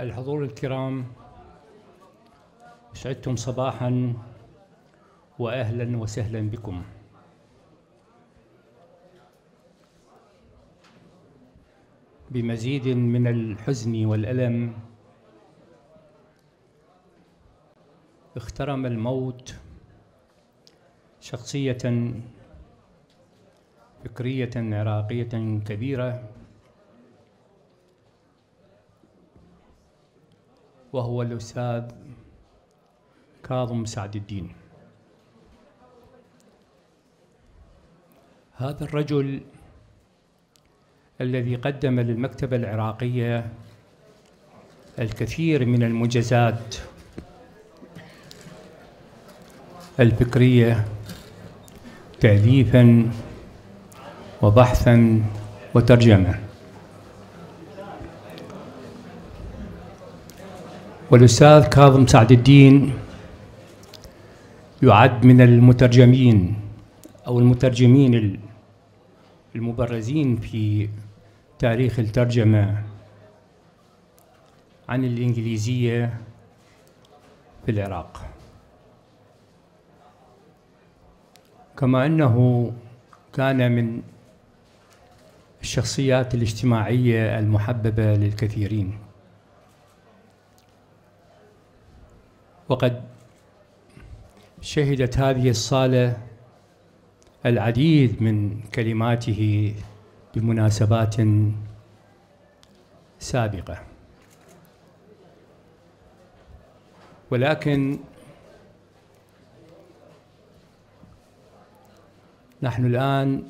الحضور الكرام سعدتم صباحا واهلا وسهلا بكم. بمزيد من الحزن والألم اخترم الموت شخصية فكرية عراقية كبيرة. وهو الأستاذ كاظم سعد الدين. هذا الرجل الذي قدم للمكتبة العراقية الكثير من المنجزات الفكرية تأليفا وبحثا وترجمة. والأستاذ كاظم سعد الدين يعد من المترجمين أو المترجمين المبرزين في تاريخ الترجمة عن الإنجليزية في العراق. كما أنه كان من الشخصيات الاجتماعية المحببة للكثيرين. وقد شهدت هذه الصالة العديد من كلماته بمناسبات سابقة. ولكن نحن الآن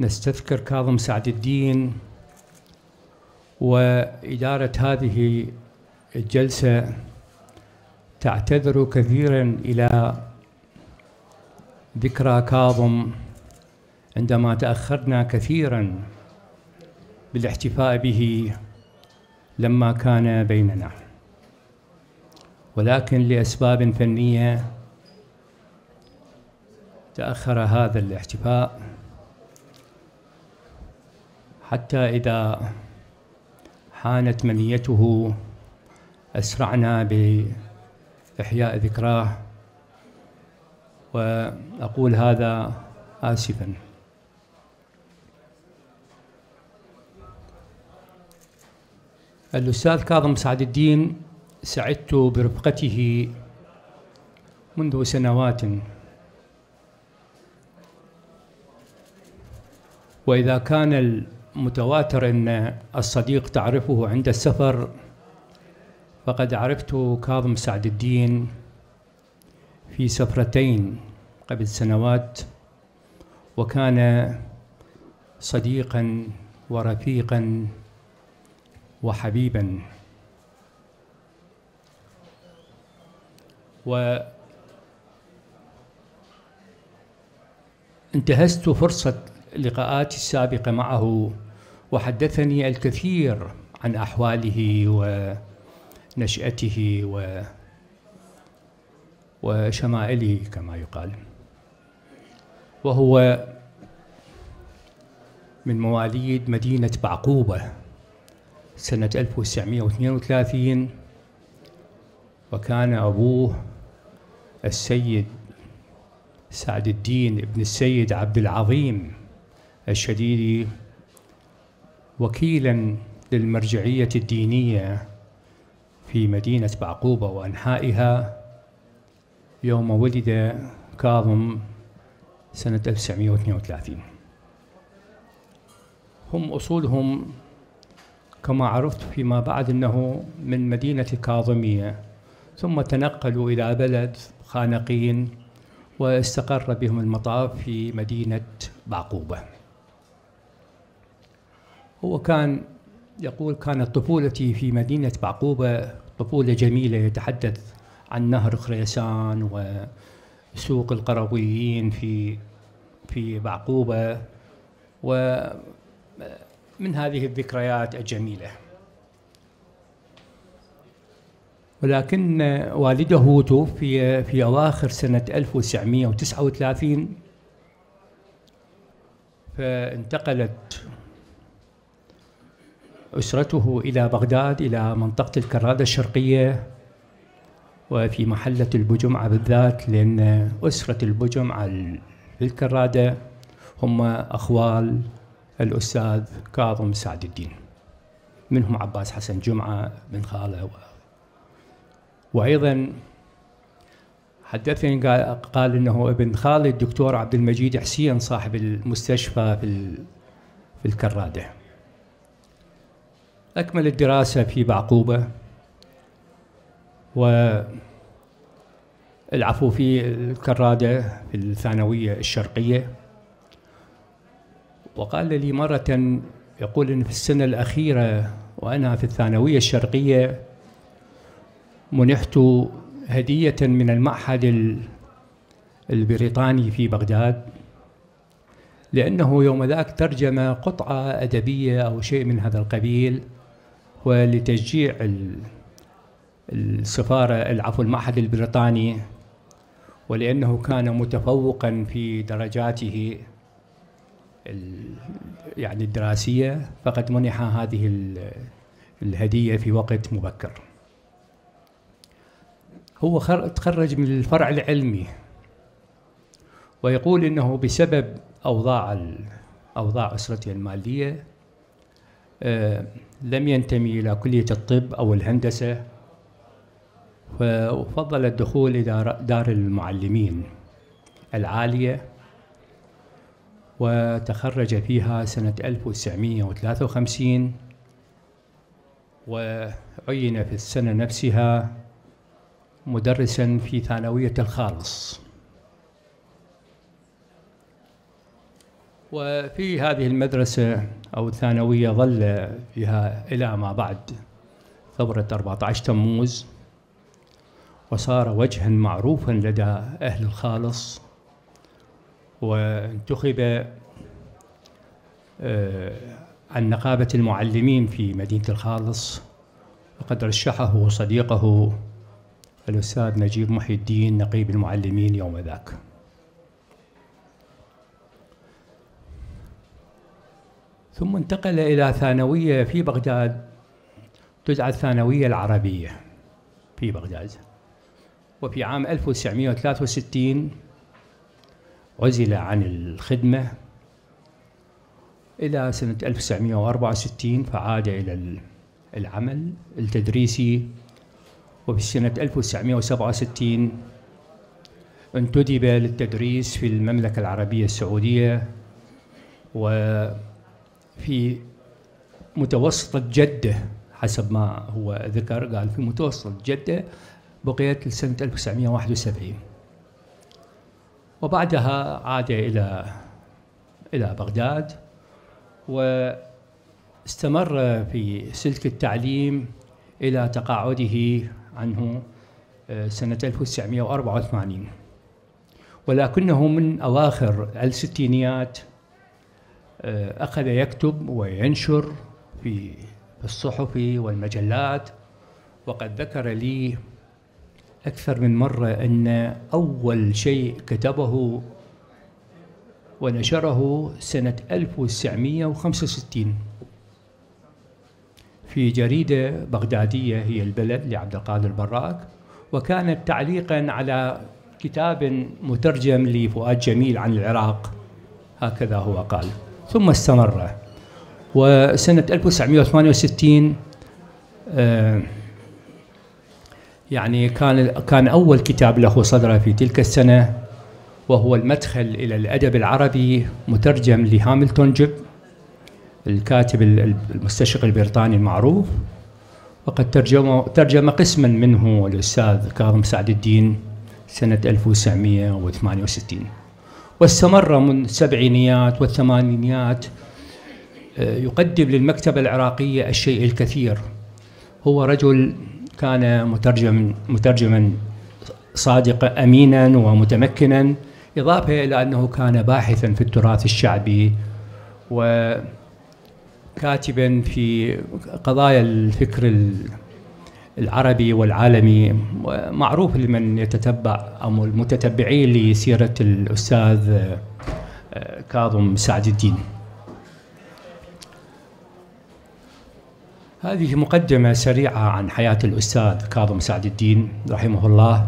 نستذكر كاظم سعد الدين وإدارة هذه الجلسة تعتذر كثيرا إلى ذكرى كاظم عندما تأخرنا كثيرا بالاحتفاء به لما كان بيننا. ولكن لأسباب فنية تأخر هذا الاحتفاء حتى إذا حانت منيته أسرعنا ب إحياء ذكراه وأقول هذا آسفا. الأستاذ كاظم سعد الدين سعدت برفقته منذ سنوات. وإذا كان المتواتر أن الصديق تعرفه عند السفر فقد عرفت كاظم سعد الدين في سفرتين قبل سنوات وكان صديقا ورفيقا وحبيبا. و انتهزت فرصة لقاءاتي السابقة معه وحدثني الكثير عن أحواله و نشأته و وشمائله كما يقال. وهو من مواليد مدينة بعقوبة سنة 1932 وكان أبوه السيد سعد الدين ابن السيد عبد العظيم الشديدي وكيلا للمرجعية الدينية في مدينة بعقوبة وأنحائها يوم ولد كاظم سنة 1932 هم أصولهم كما عرفت فيما بعد أنه من مدينة كاظمية ثم تنقلوا إلى بلد خانقين واستقر بهم المطاف في مدينة بعقوبة. هو كان يقول كانت طفولتي في مدينة بعقوبة طفولة جميلة يتحدث عن نهر خريسان وسوق القرويين في في بعقوبة ومن هذه الذكريات الجميلة. ولكن والده توفي في أواخر سنة 1939 فانتقلت أسرته إلى بغداد إلى منطقة الكرادة الشرقية وفي محلة البجمعة بالذات لأن أسرة البجمعة الكرادة هم أخوال الأستاذ كاظم سعد الدين منهم عباس حسن جمعة بن خالة و... وأيضا حدثني قال, قال إنه ابن خالد الدكتور عبد المجيد حسين صاحب المستشفى في في الكرادة. أكمل الدراسة في بعقوبة و العفو في الكراده في الثانوية الشرقية. وقال لي مرة يقول إن في السنة الأخيرة وأنا في الثانوية الشرقية منحت هدية من المعهد البريطاني في بغداد لأنه يوم ذاك ترجم قطعة أدبية أو شيء من هذا القبيل. ولتشجيع السفارة العفو المعهد البريطاني ولأنه كان متفوقا في درجاته يعني الدراسية فقد منح هذه الهدية في وقت مبكر. هو تخرج من الفرع العلمي ويقول إنه بسبب أوضاع أوضاع أسرته المالية لم ينتمي إلى كلية الطب أو الهندسة وفضل الدخول إلى دار المعلمين العالية وتخرج فيها سنة 1953 وعين في السنة نفسها مدرسا في ثانوية الخالص. وفي هذه المدرسة أو الثانوية ظل فيها إلى ما بعد. ثورة 14 تموز وصار وجها معروفا لدى أهل الخالص وانتخب آه، عن نقابة المعلمين في مدينة الخالص. وقد رشحه صديقه الأستاذ نجيب محي الدين نقيب المعلمين يوم ذاك. ثم انتقل إلى ثانوية في بغداد. تدعى الثانوية العربية في بغداد. وفي عام 1963 عزل عن الخدمة. إلى سنة 1964 فعاد إلى العمل التدريسي. وفي سنة 1967 انتدب للتدريس في المملكة العربية السعودية. وفي متوسطة جدة حسب ما هو ذكر قال في متوسط جدة بقيت لسنة 1971 وبعدها عاد إلى إلى بغداد واستمر في سلك التعليم إلى تقاعده عنه آه، سنة 1984 ولكنه من أواخر الستينيات أخذ يكتب وينشر في الصحف والمجلات. وقد ذكر لي أكثر من مرة أن أول شيء كتبه ونشره سنة 1965 في جريدة بغدادية هي البلد لعبد القادر براك. وكانت تعليقا على كتاب مترجم لفؤاد جميل عن العراق. هكذا هو قال. ثم استمر. وسنة 1968 آه، يعني كان كان أول كتاب له صدر في تلك السنة وهو المدخل إلى الأدب العربي مترجم لهاملتون جيب الكاتب المستشرق البريطاني المعروف. وقد ترجم ترجم قسما منه الأستاذ كاظم سعد الدين سنة 1968 واستمر من السبعينيات والثمانينيات آه، يقدم للمكتبة العراقية الشيء الكثير. هو رجل كان مترجم مترجما صادقا أمينا ومتمكنا إضافة إلى أنه كان باحثا في التراث الشعبي و كاتبا في قضايا الفكر العربي والعالمي معروف لمن يتتبع أو المتتبعين لسيرة الأستاذ آه، كاظم سعد الدين. هذه مقدمة سريعة عن حياة الأستاذ كاظم سعد الدين رحمه الله.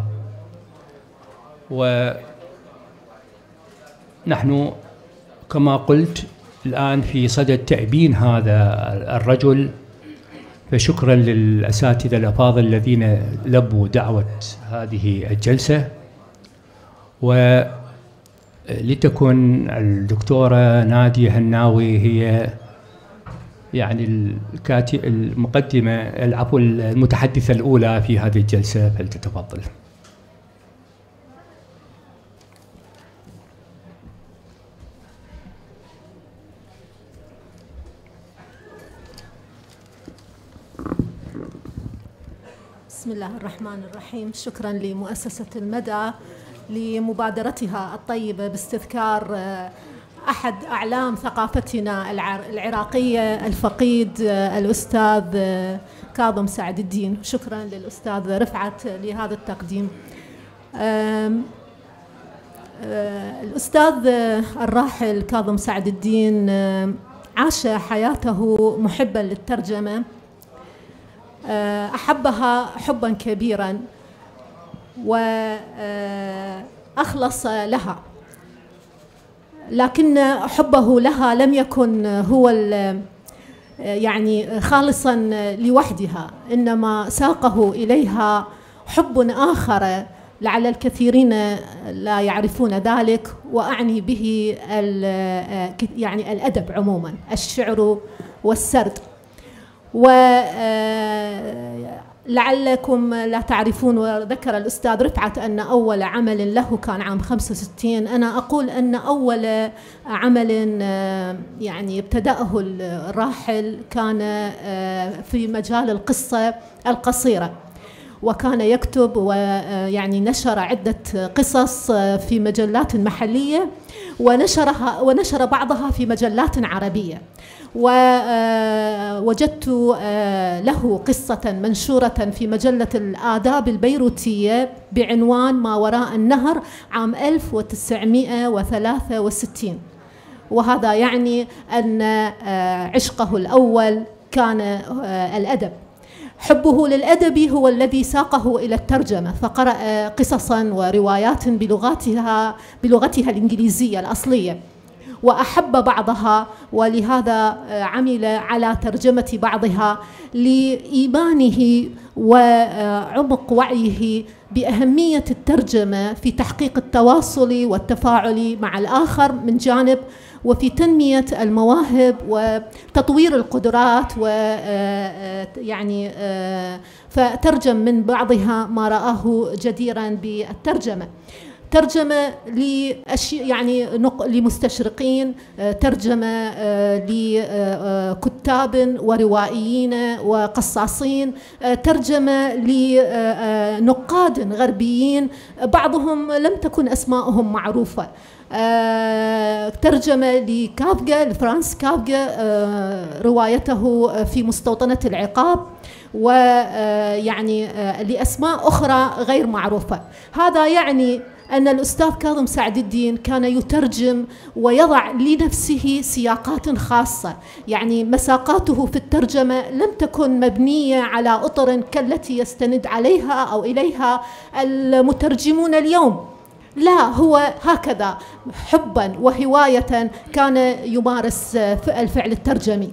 ونحن كما قلت الآن في صدد تأبين هذا الرجل. فشكرا للأساتذة الأفاضل الذين لبوا دعوة هذه الجلسة. ولتكن الدكتورة نادية هناوي هي يعني المقدمة العفو المتحدثة الأولى في هذه الجلسة فلتتفضل. بسم الله الرحمن الرحيم. شكرا لمؤسسة المدى لمبادرتها الطيبة باستذكار آه، أحد أعلام ثقافتنا العراقية الفقيد آه، الأستاذ آه، كاظم سعد الدين. شكرا للأستاذ رفعت لهذا التقديم. الأستاذ الراحل كاظم سعد الدين عاش حياته محبا للترجمة. أحبها حبا كبيرا وأخلص لها. لكن حبه لها لم يكن هو يعني خالصا لوحدها إنما ساقه إليها حب آخر لعل الكثيرين لا يعرفون ذلك وأعني به يعني الأدب عموما الشعر والسرد. ولعلكم لا تعرفون وذكر الأستاذ رفعت أن أول عمل له كان عام 65 أنا أقول أن أول عمل يعني ابتدأه الراحل كان في مجال القصة القصيرة وكان يكتب ويعني نشر عدة قصص في مجلات محلية. ونشرها ونشر بعضها في مجلات عربية. ووجدت آه، له قصة منشورة في مجلة الآداب البيروتية بعنوان ما وراء النهر عام 1963 وهذا يعني أن آه، عشقه الأول كان آه، الأدب. حبه للأدب هو الذي ساقه إلى الترجمة فقرأ قصصا وروايات بلغتها بلغتها الإنجليزية الأصلية وأحب بعضها ولهذا عمل على ترجمة بعضها لإيمانه وعمق وعيه بأهمية الترجمة في تحقيق التواصل والتفاعل مع الآخر من جانب وفي تنمية المواهب وتطوير القدرات و آه، آه، يعني فترجم من بعضها ما رآه جديرا بالترجمة. ترجمة لأشياء يعني لمستشرقين آه، ترجمة آه، لكتاب آه، وروائيين وقصاصين ترجمة لنقاد غربيين بعضهم لم تكن أسماءهم معروفة. ترجمة لكافجا لفرانس كافجا روايته في مستوطنة العقاب ويعني لأسماء أخرى غير معروفة. هذا يعني أن الأستاذ كاظم سعد الدين كان يترجم ويضع لنفسه سياقات خاصة. يعني مساقاته في الترجمة لم تكن مبنية على أطر كالتي يستند عليها أو إليها المترجمون اليوم. لا هو هكذا حبا وهواية كان يمارس الفعل الترجمي.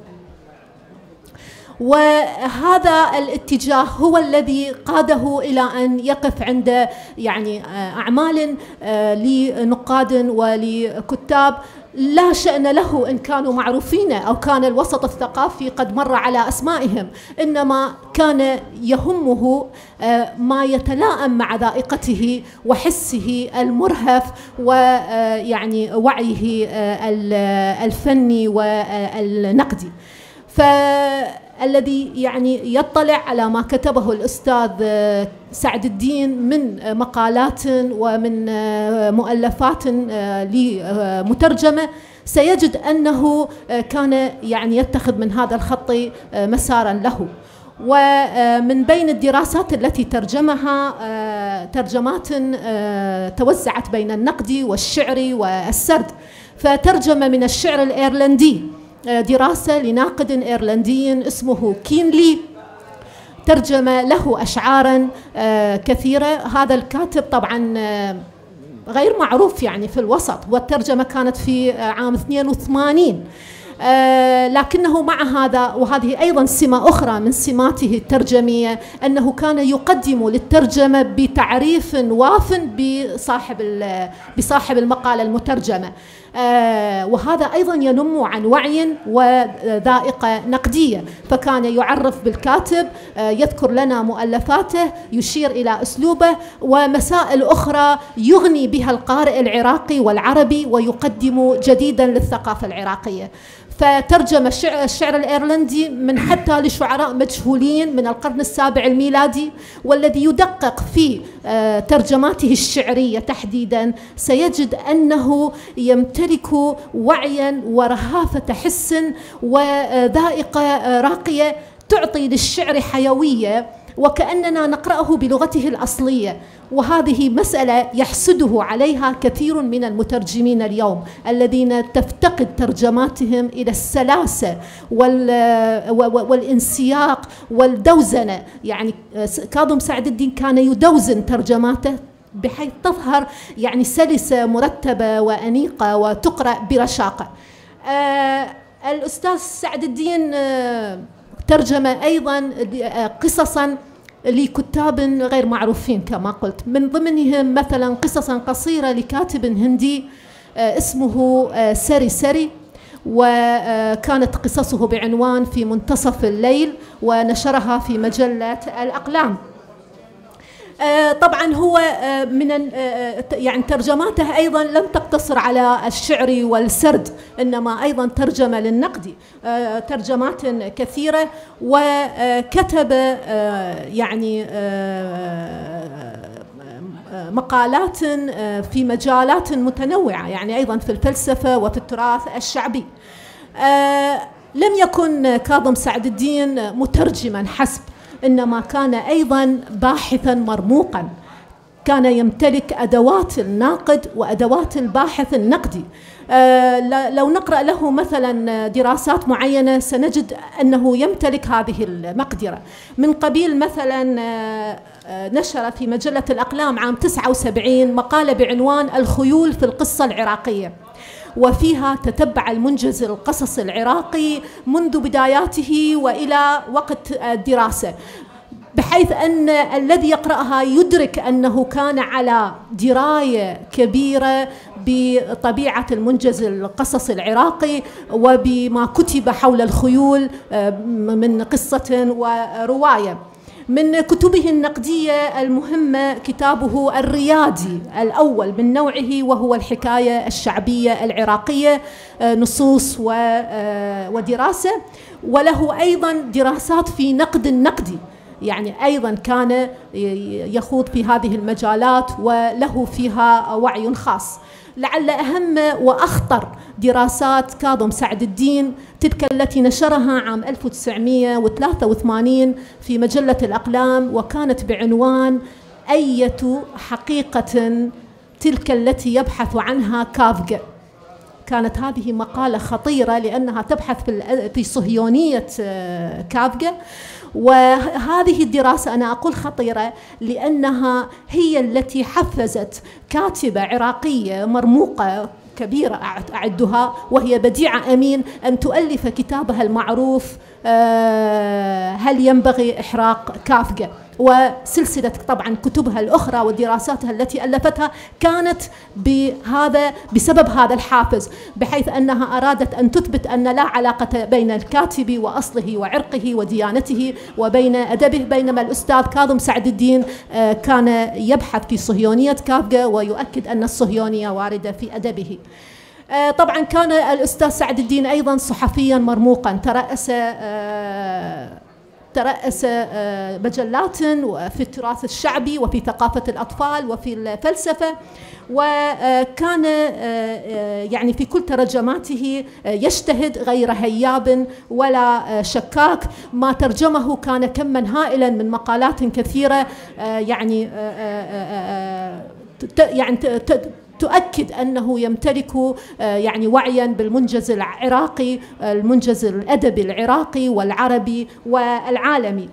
وهذا الاتجاه هو الذي قاده إلى أن يقف عند يعني أعمال آه، لنقاد ولكتاب لا شأن له إن كانوا معروفين أو كان الوسط الثقافي قد مر على أسمائهم إنما كان يهمه آه، ما يتلائم مع ذائقته وحسه المرهف ويعني وعيه الفني والنقدي ف الذي يعني يطلع على ما كتبه الأستاذ آه، سعد الدين من آه، مقالات ومن آه، مؤلفات لمترجمه سيجد أنه كان يعني يتخذ من هذا الخط مسارا له. ومن بين الدراسات التي ترجمها ترجمات توزعت بين النقد والشعر والسرد. فترجم من الشعر الإيرلندي. دراسة لناقد إيرلندي اسمه كينلي ترجم له أشعارا كثيرة. هذا الكاتب طبعا غير معروف يعني في الوسط والترجمة كانت في عام 82 آه لكنه مع هذا وهذه أيضا سمة أخرى من سماته الترجمية أنه كان يقدم للترجمة بتعريف واف بصاحب بصاحب المقالة المترجمة. آه وهذا أيضا ينم عن وعي وذائقة نقدية. فكان يعرف بالكاتب آه يذكر لنا مؤلفاته يشير إلى أسلوبه ومسائل أخرى يغني بها القارئ العراقي والعربي ويقدم جديدا للثقافة العراقية. فترجم الشعر, الشعر الإيرلندي من حتى لشعراء مجهولين من القرن السابع الميلادي والذي يدقق في آه، ترجماته الشعرية تحديدا. سيجد أنه يمتلك وعيا ورهافة حس وذائقة راقية تعطي للشعر حيوية. وكأننا نقرأه بلغته الأصلية. وهذه مسألة يحسده عليها كثير من المترجمين اليوم الذين تفتقد ترجماتهم إلى السلاسة والانسياق والدوزنة. يعني كاظم سعد الدين كان يدوزن ترجماته بحيث تظهر يعني سلسة مرتبة وأنيقة وتقرأ برشاقة. آه الأستاذ سعد الدين آه ترجم أيضا آه، قصصا لكتاب غير معروفين كما قلت. من ضمنهم مثلا قصصا قصيرة لكاتب هندي آه، اسمه آه، سري سري وكانت قصصه بعنوان في منتصف الليل ونشرها في مجلة الأقلام. طبعا هو آه، من آه، يعني ترجماته أيضا لم تقتصر على الشعر والسرد إنما أيضا ترجم للنقد ترجمات كثيرة وكتب يعني مقالات في مجالات متنوعة يعني أيضا في الفلسفة وفي التراث الشعبي. لم يكن كاظم سعد الدين مترجما حسب. إنما كان أيضا باحثا مرموقا. كان يمتلك أدوات الناقد وأدوات الباحث النقدي. آه لو نقرأ له مثلا دراسات معينة سنجد أنه يمتلك هذه المقدرة. من قبيل مثلا آه نشر في مجلة الأقلام عام 79 مقالة بعنوان الخيول في القصة العراقية. وفيها تتبع المنجز القصص العراقي منذ بداياته وإلى وقت الدراسة. بحيث أن الذي يقرأها يدرك أنه كان على دراية كبيرة بطبيعة المنجز القصص العراقي وبما كتب حول الخيول آه، من قصة ورواية. من كتبه النقدية المهمة كتابه الريادي الأول من نوعه وهو الحكاية الشعبية العراقية آه، نصوص آه، ودراسة. وله أيضا دراسات في نقد النقدي. يعني أيضا كان يخوض في هذه المجالات وله فيها وعي خاص. لعل أهم وأخطر دراسات كاظم سعد الدين تلك التي نشرها عام 1983 في مجلة الأقلام وكانت بعنوان أية حقيقة تلك التي يبحث عنها كافجا كانت هذه مقالة خطيرة لأنها تبحث في صهيونية آه، كافجا وهذه الدراسة أنا أقول خطيرة لأنها هي التي حفزت كاتبة عراقية مرموقة كبيرة أعدها وهي بديعة أمين أن تؤلف كتابها المعروف آه، هل ينبغي إحراق كافكا وسلسلة طبعا كتبها الأخرى ودراساتها التي ألفتها كانت بهذا بسبب هذا الحافز بحيث أنها أرادت أن تثبت أن لا علاقة بين الكاتب وأصله وعرقه وديانته وبين أدبه بينما الأستاذ كاظم سعد الدين آه، كان يبحث في صهيونية كافكا ويؤكد أن الصهيونية واردة في أدبه. آه، طبعا كان الأستاذ سعد الدين أيضا صحفيا مرموقا ترأس آه، ترأس آه، مجلات في التراث الشعبي وفي ثقافة الأطفال وفي الفلسفة وكان آه، آه، يعني في كل ترجماته يجتهد غير هياب ولا شكاك. ما ترجمه كان كما هائلا من مقالات كثيرة يعني يعني تؤكد أنه يمتلك يعني وعيا بالمنجز العراقي المنجز الأدبي العراقي والعربي والعالمي.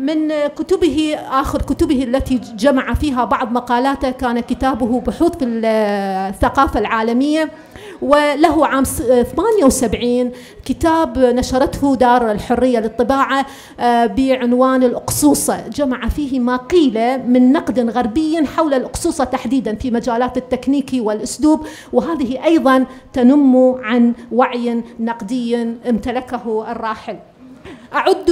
من كتبه آخر كتبه التي جمع فيها بعض مقالاته كان كتابه بحوث في الثقافة العالمية. وله عام 78 كتاب نشرته دار الحرية للطباعة آه، بعنوان الأقصوصة. جمع فيه ما قيل من نقد غربي حول الأقصوصة تحديدا في مجالات التكنيك والأسلوب وهذه أيضا تنم عن وعي نقدي امتلكه الراحل. أعد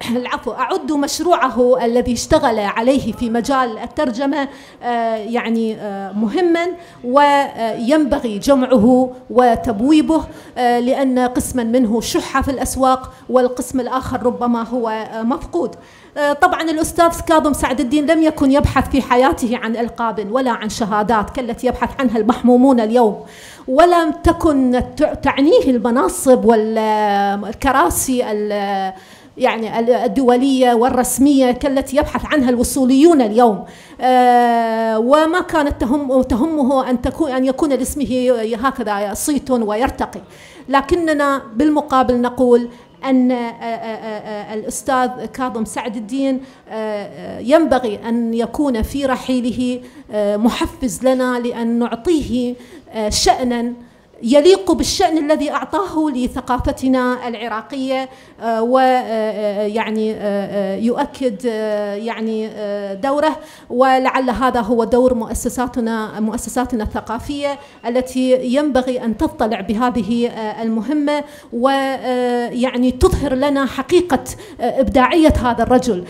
العفو أعد مشروعه الذي اشتغل عليه في مجال الترجمة آه، يعني آه، مهما وينبغي جمعه وتبويبه آه، لأن قسما منه شح في الأسواق والقسم الآخر ربما هو مفقود. طبعا الأستاذ كاظم سعد الدين لم يكن يبحث في حياته عن ألقاب ولا عن شهادات كالتي يبحث عنها المحمومون اليوم. ولم تكن تعنيه المناصب والكراسي يعني الدولية والرسمية كالتي يبحث عنها الوصوليون اليوم. آه، وما كانت تهم تهمه أن تكون أن يكون لاسمه هكذا صيت ويرتقي. لكننا بالمقابل نقول أن آه، آه، الأستاذ كاظم سعد الدين ينبغي أن يكون في رحيله محفز لنا لأن نعطيه شأنا يليق بالشأن الذي أعطاه لثقافتنا العراقية آه، ويعني آه، آه، يؤكد يعني دوره. ولعل هذا هو دور مؤسساتنا مؤسساتنا الثقافية التي ينبغي أن تطلع بهذه المهمة. ويعني تظهر لنا حقيقة إبداعية هذا الرجل.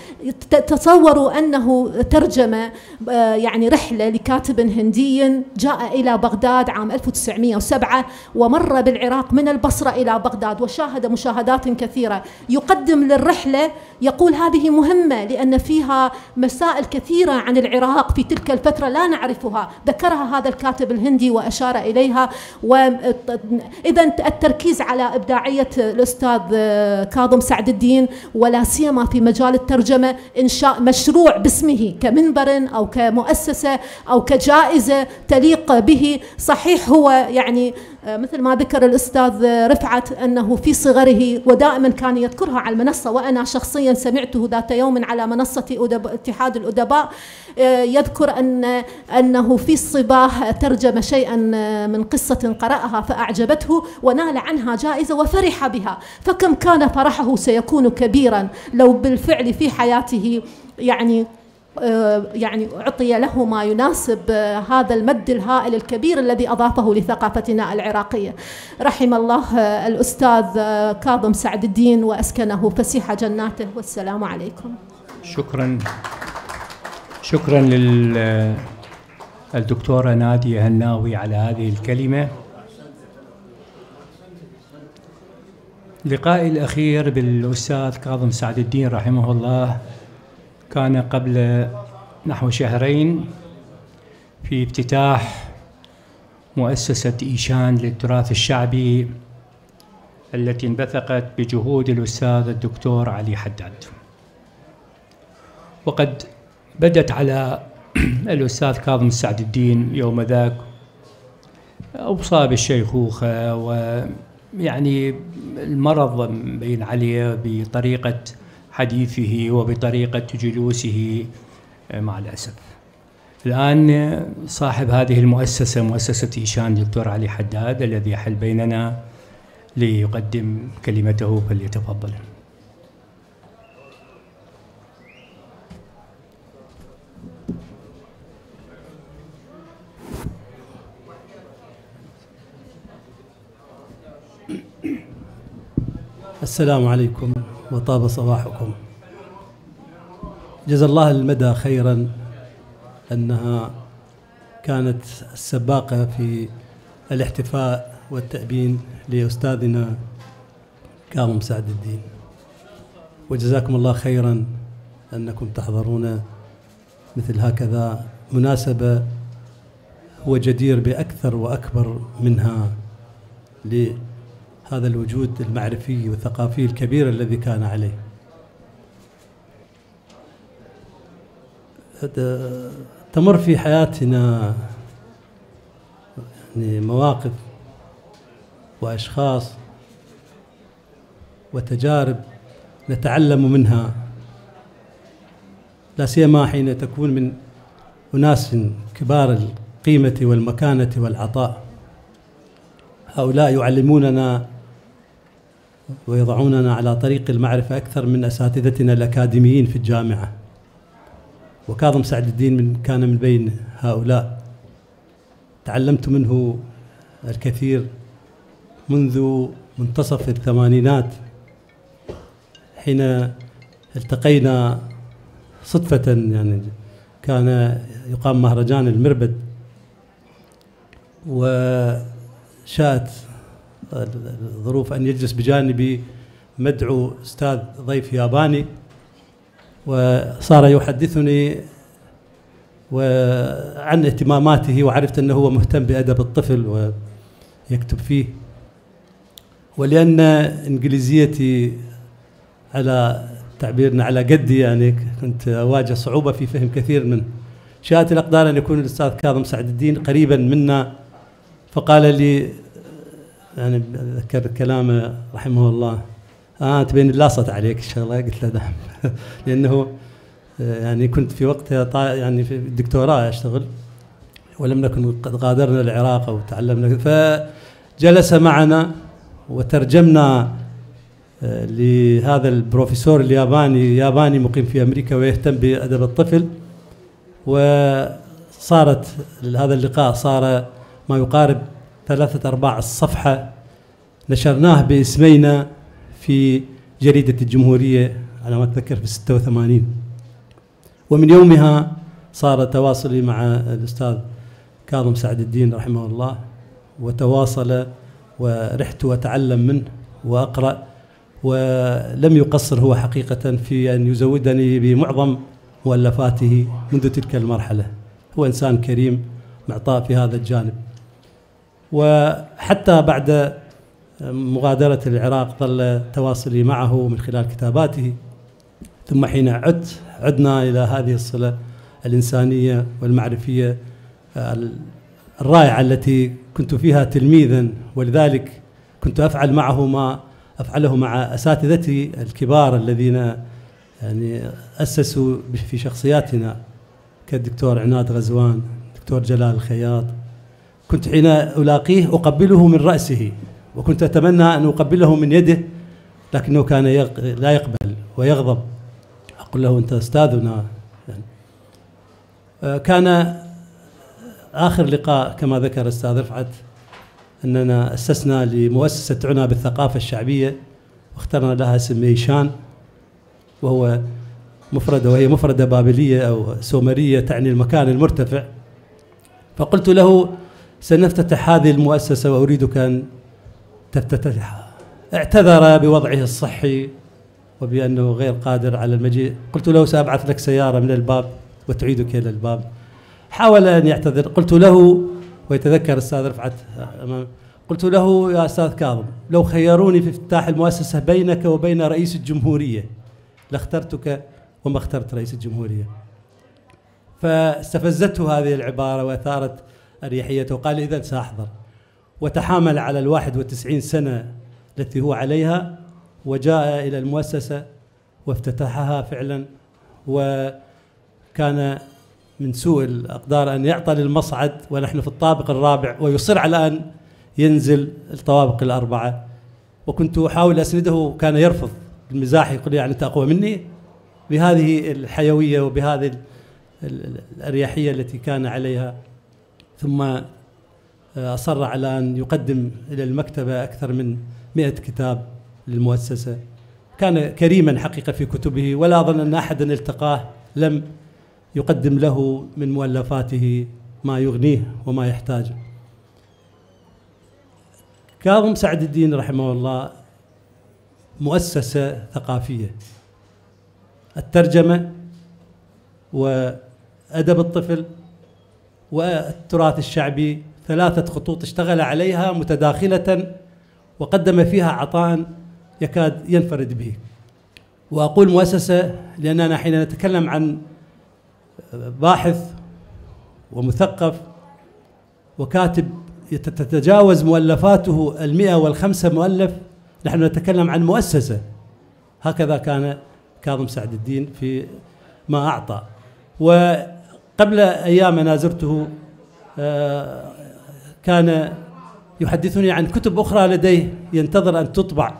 تصوروا أنه ترجم يعني رحلة لكاتب هندي جاء إلى بغداد عام 1907 ومر بالعراق من البصرة إلى بغداد وشاهد مشاهدات كثيرة. يقدم للرحلة يقول هذه مهمة لأن فيها مسائل كثيرة عن العراق في تلك الفترة لا نعرفها. ذكرها هذا الكاتب الهندي وأشار إليها. وإذا التركيز على إبداعية الأستاذ كاظم سعد الدين ولا سيما في مجال الترجمة إنشاء مشروع باسمه كمنبر أو كمؤسسة أو كجائزة تليق به. صحيح هو يعني آه، مثل ما ذكر الأستاذ رفعت أنه في صغره ودائما كان يذكرها على المنصة وأنا شخصيا سمعته ذات يوم على منصة اتحاد الأدباء آه، يذكر أن أنه في الصباح ترجم شيئا من قصة قرأها فأعجبته ونال عنها جائزة وفرح بها. فكم كان فرحه سيكون كبيرا لو بالفعل في حياته يعني آه، يعني أعطي له ما يناسب آه، هذا المد الهائل الكبير الذي أضافه لثقافتنا العراقية. رحم الله آه، الأستاذ كاظم سعد الدين وأسكنه فسيح جناته. والسلام عليكم. شكرا شكرا للدكتورة نادية هناوي على هذه الكلمة. لقائي الأخير بالأستاذ كاظم سعد الدين رحمه الله. كان قبل نحو شهرين في افتتاح مؤسسة إيشان للتراث الشعبي التي انبثقت بجهود الأستاذ الدكتور علي حداد. وقد بدت على الأستاذ كاظم السعد الدين يوم ذاك أوصى بالشيخوخة ويعني المرض بين عليه بطريقة حديثه وبطريقة جلوسه آه، مع الأسف. الآن صاحب هذه المؤسسة مؤسسة إيشان دكتور علي حداد الذي يحل بيننا ليقدم كلمته فليتفضل. السلام عليكم. وطاب صباحكم. جزا الله المدى خيرا أنها كانت السباقة في الاحتفاء والتأبين لأستاذنا كاظم سعد الدين. وجزاكم الله خيرا أنكم تحضرون مثل هكذا مناسبة هو جدير بأكثر وأكبر منها هذا الوجود المعرفي والثقافي الكبير الذي كان عليه. تمر في حياتنا يعني مواقف وأشخاص وتجارب نتعلم منها لا سيما حين تكون من أناس كبار القيمة والمكانة والعطاء. هؤلاء يعلموننا ويضعوننا على طريق المعرفة أكثر من أساتذتنا الأكاديميين في الجامعة. وكاظم سعد الدين من كان من بين هؤلاء. تعلمت منه الكثير منذ منتصف الثمانينات حين التقينا صدفة يعني كان يقام مهرجان المربد وشاءت الظروف أن يجلس بجانبي مدعو أستاذ ضيف ياباني وصار يحدثني وعن اهتماماته وعرفت أنه هو مهتم بأدب الطفل ويكتب فيه. ولأن إنجليزيتي على تعبيرنا على قدي يعني كنت أواجه صعوبة في فهم كثير منه شاءت الأقدار أن يكون الأستاذ كاظم سعد الدين قريبا منا. فقال لي يعني أذكر كلامه رحمه الله. آه تبين لاصت عليك الله قلت له نعم. لأنه يعني كنت في وقتها يعني في الدكتوراه أشتغل ولم نكن قد غادرنا العراق أو تعلمنا. فجلس معنا وترجمنا آه، لهذا البروفيسور الياباني ياباني مقيم في أمريكا ويهتم بأدب الطفل. وصارت هذا اللقاء صار ما يقارب ثلاثة أرباع الصفحة نشرناه باسمينا في جريدة الجمهورية على ما أتذكر في 86 ومن يومها صار تواصلي مع الأستاذ كاظم سعد الدين رحمه الله وتواصل ورحت وأتعلم منه وأقرأ ولم يقصر هو حقيقة في أن يزودني بمعظم مؤلفاته منذ تلك المرحلة. هو إنسان كريم معطاء في هذا الجانب. وحتى بعد مغادرة العراق ظل تواصلي معه من خلال كتاباته. ثم حين عدت عدنا إلى هذه الصلة الإنسانية والمعرفية الرائعة التي كنت فيها تلميذا. ولذلك كنت أفعل معه ما أفعله مع أساتذتي الكبار الذين يعني أسسوا في شخصياتنا كالدكتور عناد غزوان دكتور جلال الخياط كنت حين ألاقيه أقبله من رأسه وكنت أتمنى أن أقبله من يده لكنه كان لا يقبل ويغضب. أقول له أنت أستاذنا. يعني آه، كان آخر لقاء كما ذكر الأستاذ رفعت أننا أسسنا لمؤسسة تعنى بالثقافة الشعبية واخترنا لها اسم ميشان وهو مفردة وهي مفردة بابلية أو سومرية تعني المكان المرتفع. فقلت له سنفتتح هذه المؤسسة وأريدك أن تفتتحها. اعتذر بوضعه الصحي وبأنه غير قادر على المجيء. قلت له سأبعث لك سيارة من الباب وتعيدك إلى الباب. حاول أن يعتذر. قلت له ويتذكر الأستاذ رفعت أمام قلت له يا أستاذ كاظم لو خيروني في افتتاح المؤسسة بينك وبين رئيس الجمهورية لاخترتك وما اخترت رئيس الجمهورية. فاستفزته هذه العبارة وأثارت أريحيته. وقال إذا سأحضر. وتحامل على الواحد وتسعين سنة التي هو عليها وجاء إلى المؤسسة وافتتحها فعلا وكان من سوء الأقدار أن يعطى للمصعد ونحن في الطابق الرابع ويصر على أن ينزل الطوابق الأربعة. وكنت أحاول أسنده كان يرفض المزاح يقول يعني أنت أقوى مني. بهذه الحيوية وبهذه الأريحية التي كان عليها. ثم أصر على أن يقدم إلى المكتبة أكثر من مئة كتاب للمؤسسة. كان كريما حقيقة في كتبه ولا أظن أن أحدا التقاه لم يقدم له من مؤلفاته ما يغنيه وما يحتاجه كاظم سعد الدين رحمه الله مؤسسة ثقافية. الترجمة وأدب الطفل والتراث الشعبي ثلاثة خطوط اشتغل عليها متداخلة وقدم فيها عطاء يكاد ينفرد به. وأقول مؤسسة لأننا حين نتكلم عن باحث ومثقف وكاتب تتجاوز مؤلفاته المئة والخمسة مؤلف نحن نتكلم عن مؤسسة. هكذا كان كاظم سعد الدين في ما أعطى. وقبل أيام أنا زرته آه، كان يحدثني عن كتب أخرى لديه ينتظر أن تطبع.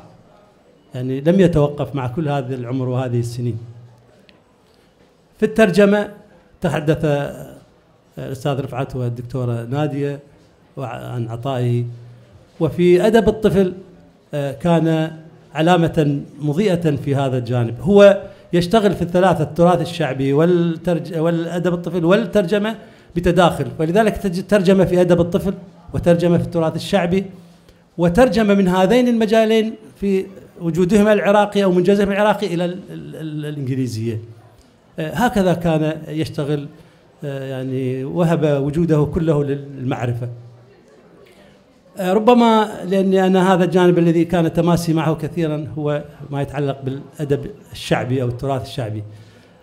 يعني لم يتوقف مع كل هذا العمر وهذه السنين. في الترجمة تحدث الأستاذ رفعت والدكتورة نادية عن عطائه. وفي أدب الطفل آه، كان علامة مضيئة في هذا الجانب. هو يشتغل في الثلاثة التراث الشعبي والترج والأدب الطفل والترجمة بتداخل. ولذلك تجد ترجمة في أدب الطفل وترجمة في التراث الشعبي وترجمة من هذين المجالين في وجودهما العراقي أو منجزهم العراقي إلى الإنجليزية. آه، هكذا كان يشتغل آه، يعني وهب وجوده كله للمعرفة. ربما لاني أنا هذا الجانب الذي كان تماسي معه كثيرا هو ما يتعلق بالأدب الشعبي أو التراث الشعبي.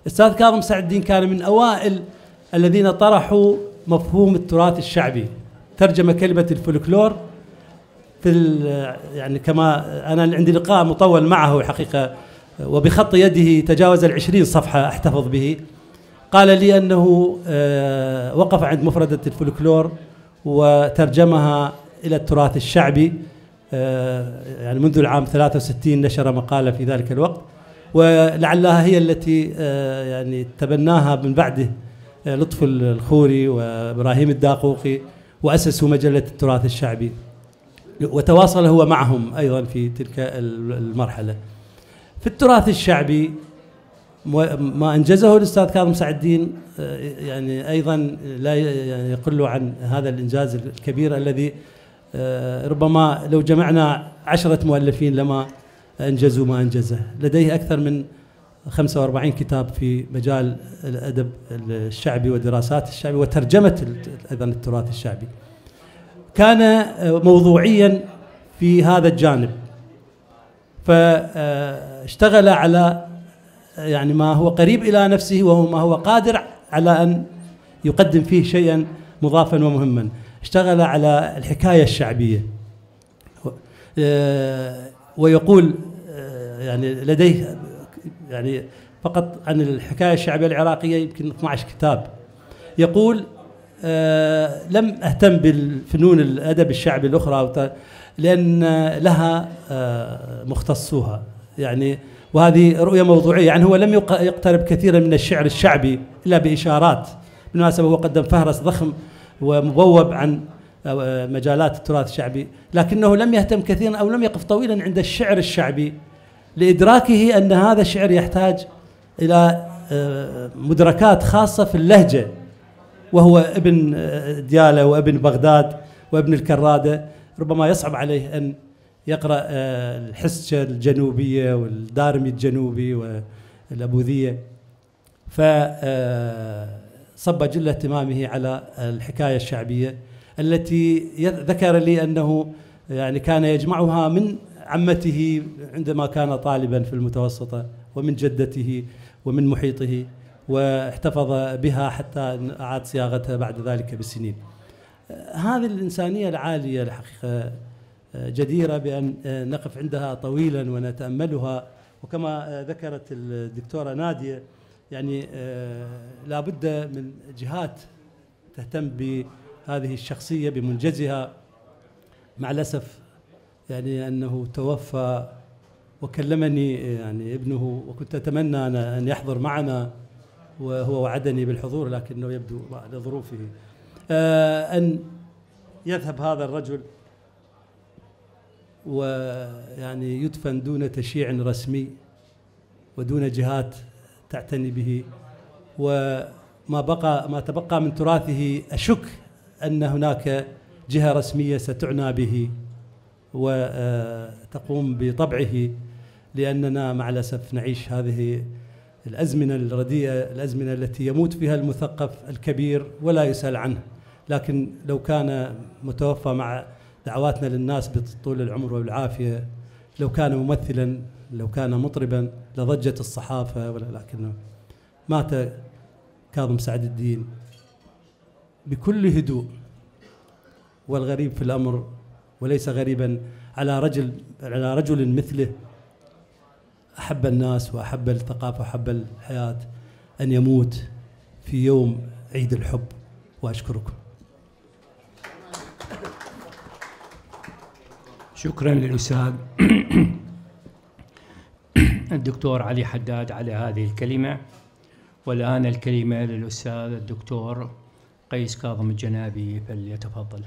أستاذ كاظم سعد الدين كان من أوائل الذين طرحوا مفهوم التراث الشعبي. ترجم كلمة الفولكلور في يعني كما أنا عندي لقاء مطول معه حقيقة وبخط يده تجاوز العشرين صفحة أحتفظ به. قال لي أنه آه، وقف عند مفردة الفولكلور وترجمها إلى التراث الشعبي آه، يعني منذ العام 63 نشر مقالة في ذلك الوقت. ولعلها هي التي آه، يعني تبناها من بعده آه، لطف الخوري وإبراهيم الداقوقي وأسسوا مجلة التراث الشعبي. وتواصل هو معهم أيضا في تلك المرحلة. في التراث الشعبي ما أنجزه الأستاذ كاظم سعد الدين يعني أيضا لا يعني يقل عن هذا الإنجاز الكبير الذي ربما لو جمعنا عشرة مؤلفين لما أنجزوا ما أنجزه. لديه أكثر من 45 كتاب في مجال الأدب الشعبي والدراسات الشعبي وترجمة أيضا التراث الشعبي. كان آه، موضوعيا في هذا الجانب. فاشتغل على يعني ما هو قريب إلى نفسه وهو ما هو قادر على أن يقدم فيه شيئا مضافا ومهما. اشتغل على الحكاية الشعبية. آه، ويقول آه، يعني لديه يعني فقط عن الحكاية الشعبية العراقية يمكن 12 كتاب. يقول آه، لم أهتم بالفنون الأدب الشعبي الأخرى لأن لها مختصوها. يعني وهذه رؤية موضوعية. يعني هو لم يقترب كثيرا من الشعر الشعبي إلا بإشارات. بالمناسبة هو قدم فهرس ضخم ومبوب عن آه، مجالات التراث الشعبي. لكنه لم يهتم كثيرا أو لم يقف طويلا عند الشعر الشعبي لإدراكه أن هذا الشعر يحتاج إلى آه، مدركات خاصة في اللهجة وهو ابن آه، ديالة وابن بغداد وابن الكرادة. ربما يصعب عليه أن يقرأ الحسجة الجنوبية والدارمي الجنوبي والأبوذية. ف صب جل اهتمامه على الحكاية الشعبية التي ذكر لي أنه يعني كان يجمعها من عمته عندما كان طالبا في المتوسطة ومن جدته ومن محيطه واحتفظ بها حتى أعاد صياغتها بعد ذلك بسنين. هذه الإنسانية العالية الحقيقة جديرة بأن نقف عندها طويلا ونتأملها وكما ذكرت الدكتورة نادية يعني آه، لابد من جهات تهتم بهذه الشخصية بمنجزها. مع الأسف يعني أنه توفى وكلمني يعني ابنه وكنت أتمنى أن يحضر معنا وهو وعدني بالحضور لكنه يبدو لظروفه. آه، أن يذهب هذا الرجل ويعني يدفن دون تشييع رسمي ودون جهات تعتني به. وما بقى ما تبقى من تراثه أشك أن هناك جهة رسمية ستعنى به. وتقوم بطبعه لأننا مع الأسف نعيش هذه الأزمنة الرديئة الأزمنة التي يموت فيها المثقف الكبير ولا يسأل عنه. لكن لو كان متوفى مع دعواتنا للناس بطول العمر والعافية لو كان ممثلا لو كان مطربا لضجت الصحافة ولا لكنه مات كاظم سعد الدين بكل هدوء. والغريب في الأمر وليس غريبا على رجل على رجل مثله أحب الناس وأحب الثقافة وأحب الحياة أن يموت في يوم عيد الحب. وأشكركم. شكرا للأستاذ. الدكتور علي حداد على هذه الكلمة. والآن الكلمة للأستاذ الدكتور قيس كاظم الجنابي فليتفضل.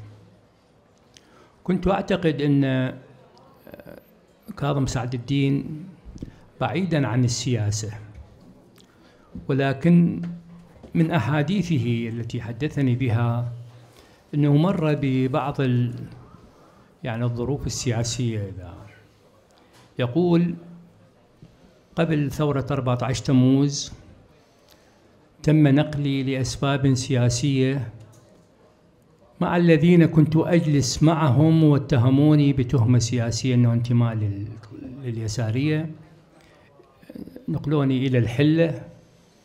كنت أعتقد أن كاظم سعد الدين بعيدا عن السياسة ولكن من أحاديثه التي حدثني بها أنه مر ببعض يعني الظروف السياسية إذا. يقول قبل ثورة 14 تموز تم نقلي لأسباب سياسية مع الذين كنت أجلس معهم واتهموني بتهمة سياسية أنه انتماء لليسارية. نقلوني إلى الحلة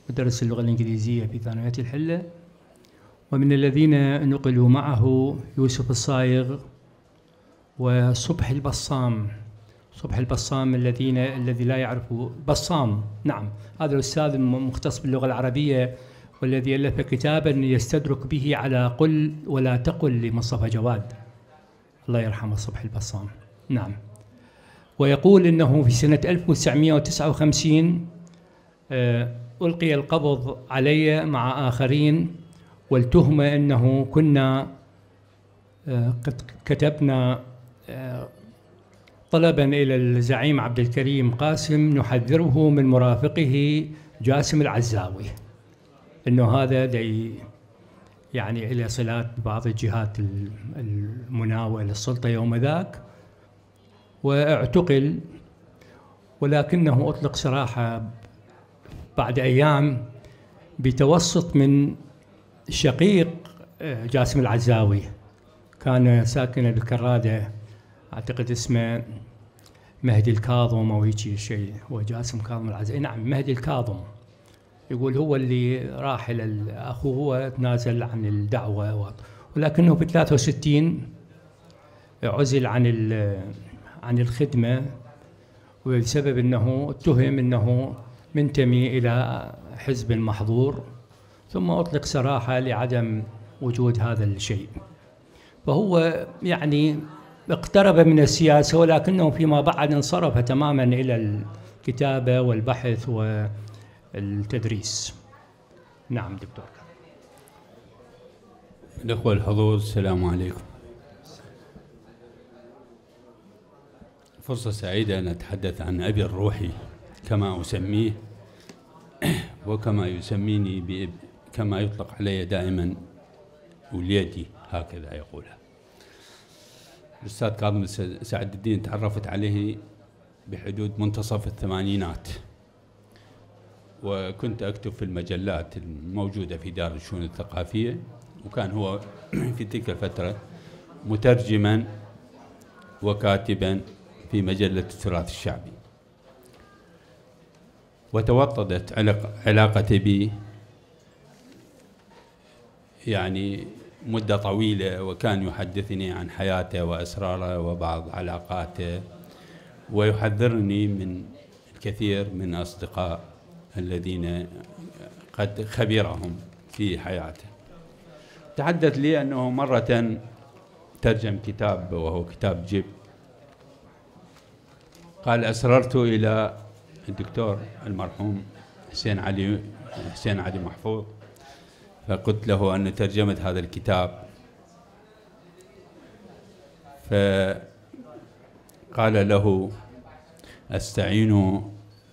مدرس اللغة الإنجليزية في ثانوية الحلة. ومن الذين نقلوا معه يوسف الصايغ وصبح البصام. صبح البصام الذين الذي لا يعرفه بصام. نعم. هذا الأستاذ المختص باللغة العربية والذي ألف كتابا يستدرك به على قل ولا تقل لمصطفى جواد. الله يرحمه صبح البصام. نعم. ويقول إنه في سنة 1959 آه، ألقي القبض علي مع آخرين والتهمه أنه كنا آه، قد كتبنا آه، طلبا إلى الزعيم عبد الكريم قاسم نحذره من مرافقه جاسم العزاوي. إنه هذا دي يعني إلى صلات ببعض الجهات المناوئه للسلطة يوم ذاك واعتقل ولكنه أطلق سراحة بعد أيام بتوسط من شقيق آه، جاسم العزاوي. كان ساكنا بالكراده أعتقد اسمه مهدي الكاظم أو هيك شيء هو جاسم كاظم العزاوي نعم مهدي الكاظم. يقول هو اللي راح إلى أخوه هو تنازل عن الدعوة ولكنه في 63 عزل عن عن الخدمة وبسبب إنه اتهم إنه منتمي إلى حزب محظور ثم أطلق سراحة لعدم وجود هذا الشيء. فهو يعني اقترب من السياسة ولكنه فيما بعد انصرف تماما إلى الكتابة والبحث و التدريس نعم دكتور. الأخوة الحضور السلام عليكم. فرصة سعيدة أن أتحدث عن أبي الروحي كما أسميه وكما يسميني كما يطلق علي دائما وليدي هكذا يقولها الأستاذ كاظم سعد الدين تعرفت عليه بحدود منتصف الثمانينات. وكنت أكتب في المجلات الموجودة في دار الشؤون الثقافية وكان هو في تلك الفترة مترجما وكاتبا في مجلة التراث الشعبي. وتوطدت علاقتي بي يعني مدة طويلة وكان يحدثني عن حياته وأسراره وبعض علاقاته ويحذرني من الكثير من أصدقاء الذين قد خبرهم في حياته. تحدث لي أنه مرة ترجم كتاب وهو كتاب جيب. قال أسررت إلى الدكتور المرحوم حسين علي حسين علي محفوظ فقلت له أن ترجمة هذا الكتاب. فقال له أستعين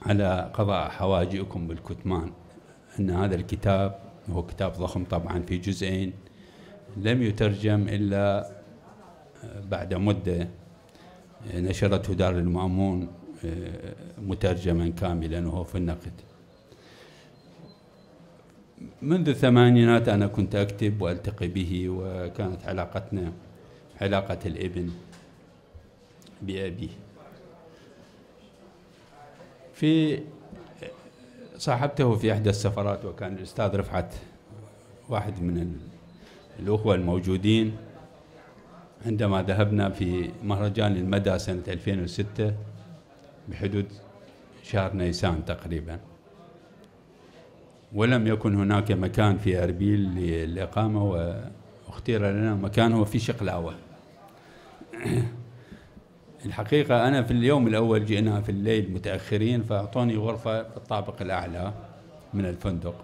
على قضاء حواجئكم بالكتمان. أن هذا الكتاب هو كتاب ضخم طبعا في جزئين لم يترجم إلا بعد مدة نشرته دار المأمون مترجما كاملا وهو في النقد. منذ الثمانينات أنا كنت أكتب وألتقي به وكانت علاقتنا علاقة الإبن بأبيه في صاحبته في إحدى السفرات وكان الأستاذ رفعت واحد من الأخوة الموجودين. عندما ذهبنا في مهرجان المدى سنة 2006 بحدود شهر نيسان تقريبا. ولم يكن هناك مكان في أربيل للإقامة واختير لنا مكان هو في شقلاوة الحقيقة أنا في اليوم الأول جئنا في الليل متأخرين فأعطوني غرفة في الطابق الأعلى من الفندق.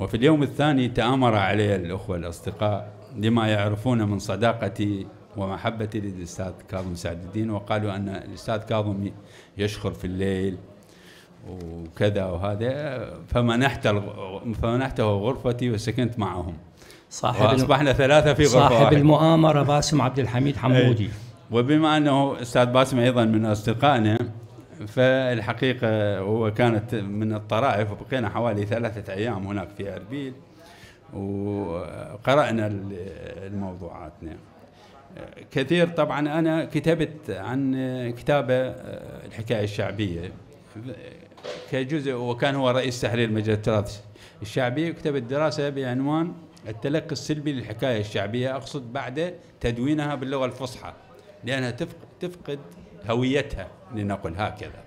وفي اليوم الثاني تآمر علي الأخوة الأصدقاء لما يعرفون من صداقتي ومحبتي للأستاذ كاظم سعد الدين وقالوا أن الأستاذ كاظم يشخر في الليل وكذا وهذا فمنحت فمنحته غرفتي وسكنت معهم. صاحب وأصبحنا ثلاثة في غرفة صاحب واحد. المؤامرة باسم عبد الحميد حمودي. وبما أنه أستاذ باسم أيضا من أصدقائنا فالحقيقة هو كانت من الطرائف وبقينا حوالي ثلاثة أيام هناك في أربيل وقرأنا الموضوعات نعم كثير طبعا أنا كتبت عن كتابة الحكاية الشعبية. كجزء وكان هو رئيس تحرير مجله التراث. الشعبي كتبت دراسه بعنوان التلقي السلبي للحكاية الشعبية. أقصد بعد تدوينها باللغة الفصحى لأنها تفقد هويتها لنقل هكذا.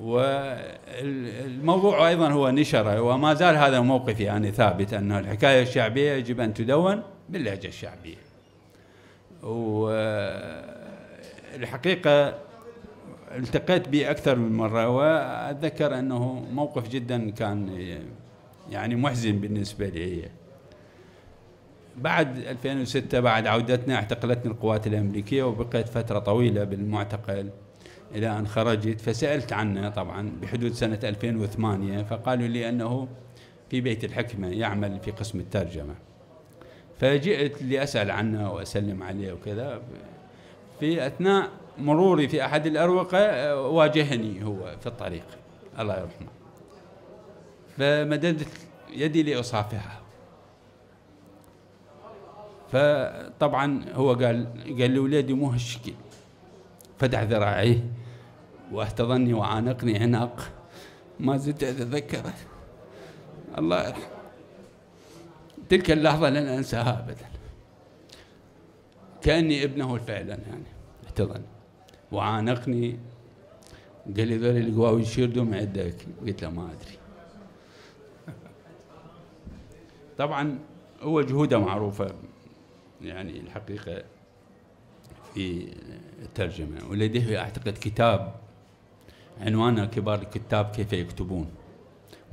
والموضوع أيضا هو نشر وما زال هذا موقفي يعني ثابت أن الحكاية الشعبية يجب أن تدون باللهجة الشعبية. والحقيقة التقيت به أكثر من مرة وأتذكر أنه موقف جدا كان يعني محزن بالنسبة لي. بعد 2006 بعد عودتنا اعتقلتني القوات الأمريكية وبقيت فترة طويلة بالمعتقل إلى أن خرجت. فسألت عنه طبعا بحدود سنة 2008 فقالوا لي أنه في بيت الحكمة يعمل في قسم الترجمة. فجئت لأسأل عنه وأسلم عليه وكذا. في أثناء مروري في أحد الأروقة واجهني هو في الطريق. الله يرحمه. فمددت يدي لإصافحه. فطبعا هو قال قال لي ولادي مو هالشكل. فتح ذراعيه واحتضني وعانقني عناق. ما زلت أتذكره. الله يرحمه. تلك اللحظة لن أنساها أبدا. كأني ابنه فعلا يعني احتضن وعانقني. قال لي ذول القواوي يشير دم عندك؟ قلت له ما أدري. طبعا هو جهوده معروفة يعني الحقيقة في الترجمة ولديه أعتقد كتاب عنوانه كبار الكتاب كيف يكتبون.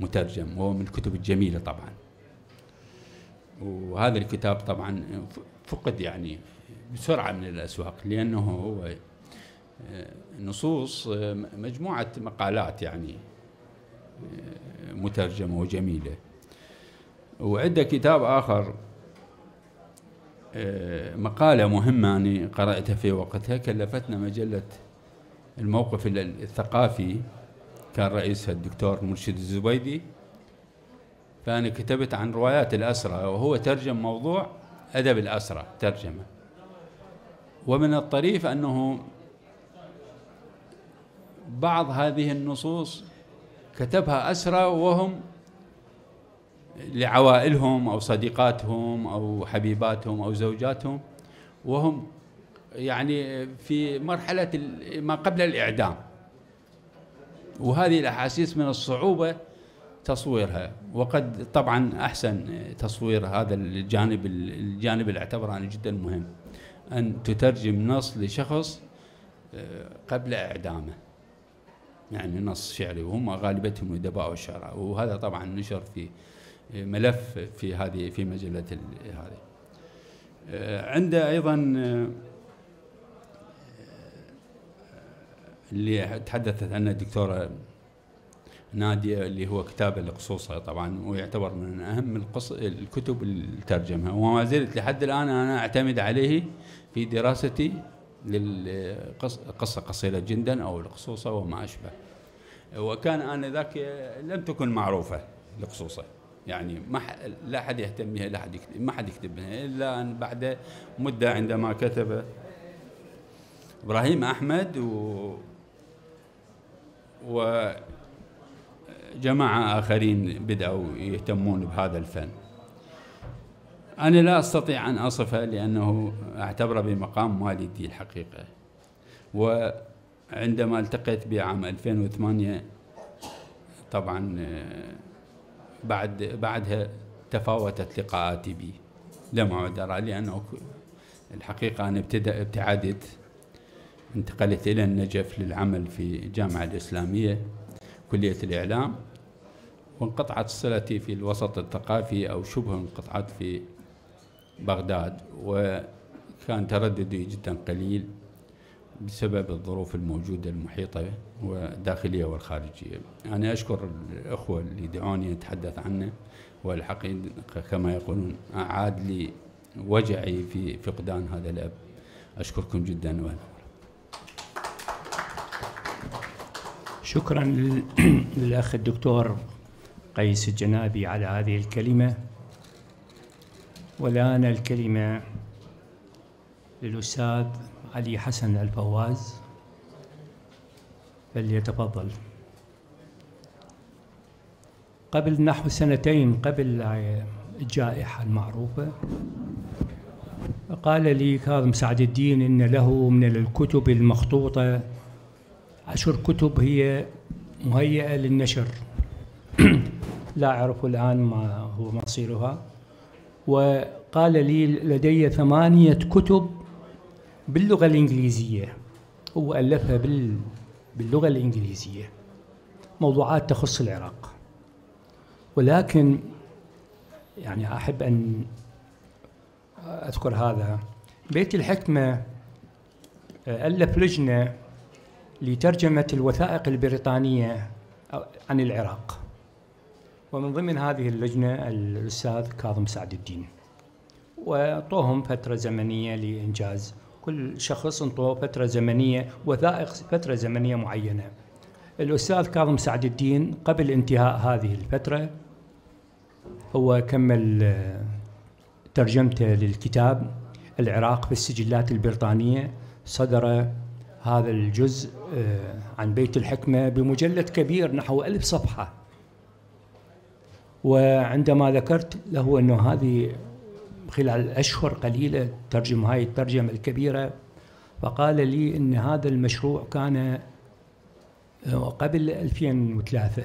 مترجم وهو من الكتب الجميلة طبعا. وهذا الكتاب طبعا فقد يعني بسرعة من الأسواق لأنه هو نصوص آه، مجموعة مقالات يعني آه، مترجمة وجميلة. وعنده كتاب آخر مقالة مهمة أنا قرأتها في وقتها كلفتنا مجلة الموقف الثقافي كان رئيسها الدكتور مرشد الزبيدي. فأنا كتبت عن روايات الأسرة وهو ترجم موضوع أدب الأسرة ترجمة. ومن الطريف أنه بعض هذه النصوص كتبها أسرى وهم لعوائلهم أو صديقاتهم أو حبيباتهم أو زوجاتهم وهم يعني في مرحلة ما قبل الإعدام. وهذه الأحاسيس من الصعوبة تصويرها. وقد طبعا أحسن تصوير هذا الجانب الجانب اللي أعتبره أنا جدا مهم. أن تترجم نص لشخص آه، قبل إعدامه. يعني نص شعري وهم غالبتهم أدباء وشعراء وهذا طبعا نشر في ملف في هذه في مجلة هذه. عنده أيضا آه، اللي تحدثت عنه الدكتورة نادية اللي هو كتاب القصوصة طبعا ويعتبر من أهم القص... الكتب الترجمة وما زلت لحد الآن أنا أعتمد عليه في دراستي. للقصة قصيرة جدا أو القصوصة وما أشبه. وكان آنذاك لم تكن معروفة القصوصة يعني ما لا أحد يهتم بها لا أحد يكتب ما حد يكتب بها إلا أن بعد مدة عندما كتب إبراهيم أحمد و وجماعة آخرين بدأوا يهتمون بهذا الفن. أنا لا أستطيع أن أصفه لأنه أعتبره بمقام والدي الحقيقة. وعندما التقيت به عام 2008 طبعا آه، بعد بعدها تفاوتت لقاءاتي به لم أعد أرى لأنه الحقيقة أنا ابتدأ ابتعدت انتقلت إلى النجف للعمل في الجامعة الإسلامية كلية الإعلام وانقطعت صلتي في الوسط الثقافي أو شبه انقطعت في بغداد وكان ترددي جدا قليل بسبب الظروف الموجودة المحيطة والداخلية والخارجية. أنا أشكر الأخوة اللي دعوني أتحدث عنه والحقيقة كما يقولون أعاد لي وجعي في فقدان هذا الأب. أشكركم جدا وأنا شكرا للأخ الدكتور قيس الجنابي على هذه الكلمة. والآن الكلمة للأستاذ علي حسن الفواز. فليتفضل. قبل نحو سنتين قبل الجائحة المعروفة قال لي كاظم سعد الدين إن له من الكتب المخطوطة عشر كتب هي مهيئة للنشر. لا أعرف الآن ما هو مصيرها. وقال لي لدي ثمانية كتب باللغة الإنجليزية. هو ألفها بال باللغة الإنجليزية. موضوعات تخص العراق. ولكن يعني أحب أن أذكر هذا. بيت الحكمة ألف لجنة لترجمة الوثائق البريطانية عن العراق. ومن ضمن هذه اللجنة الأستاذ كاظم سعد الدين. وأعطوهم فترة زمنية لإنجاز. كل شخص انطوه فترة زمنية وثائق فترة زمنية معينة. الأستاذ كاظم سعد الدين قبل انتهاء هذه الفترة هو كمل آه، ترجمته للكتاب العراق في السجلات البريطانية. صدر هذا الجزء آه، عن بيت الحكمة بمجلد كبير نحو ألف صفحة. وعندما ذكرت له أنه هذه خلال أشهر قليلة ترجم هاي الترجمة الكبيرة فقال لي أن هذا المشروع كان آه، قبل 2003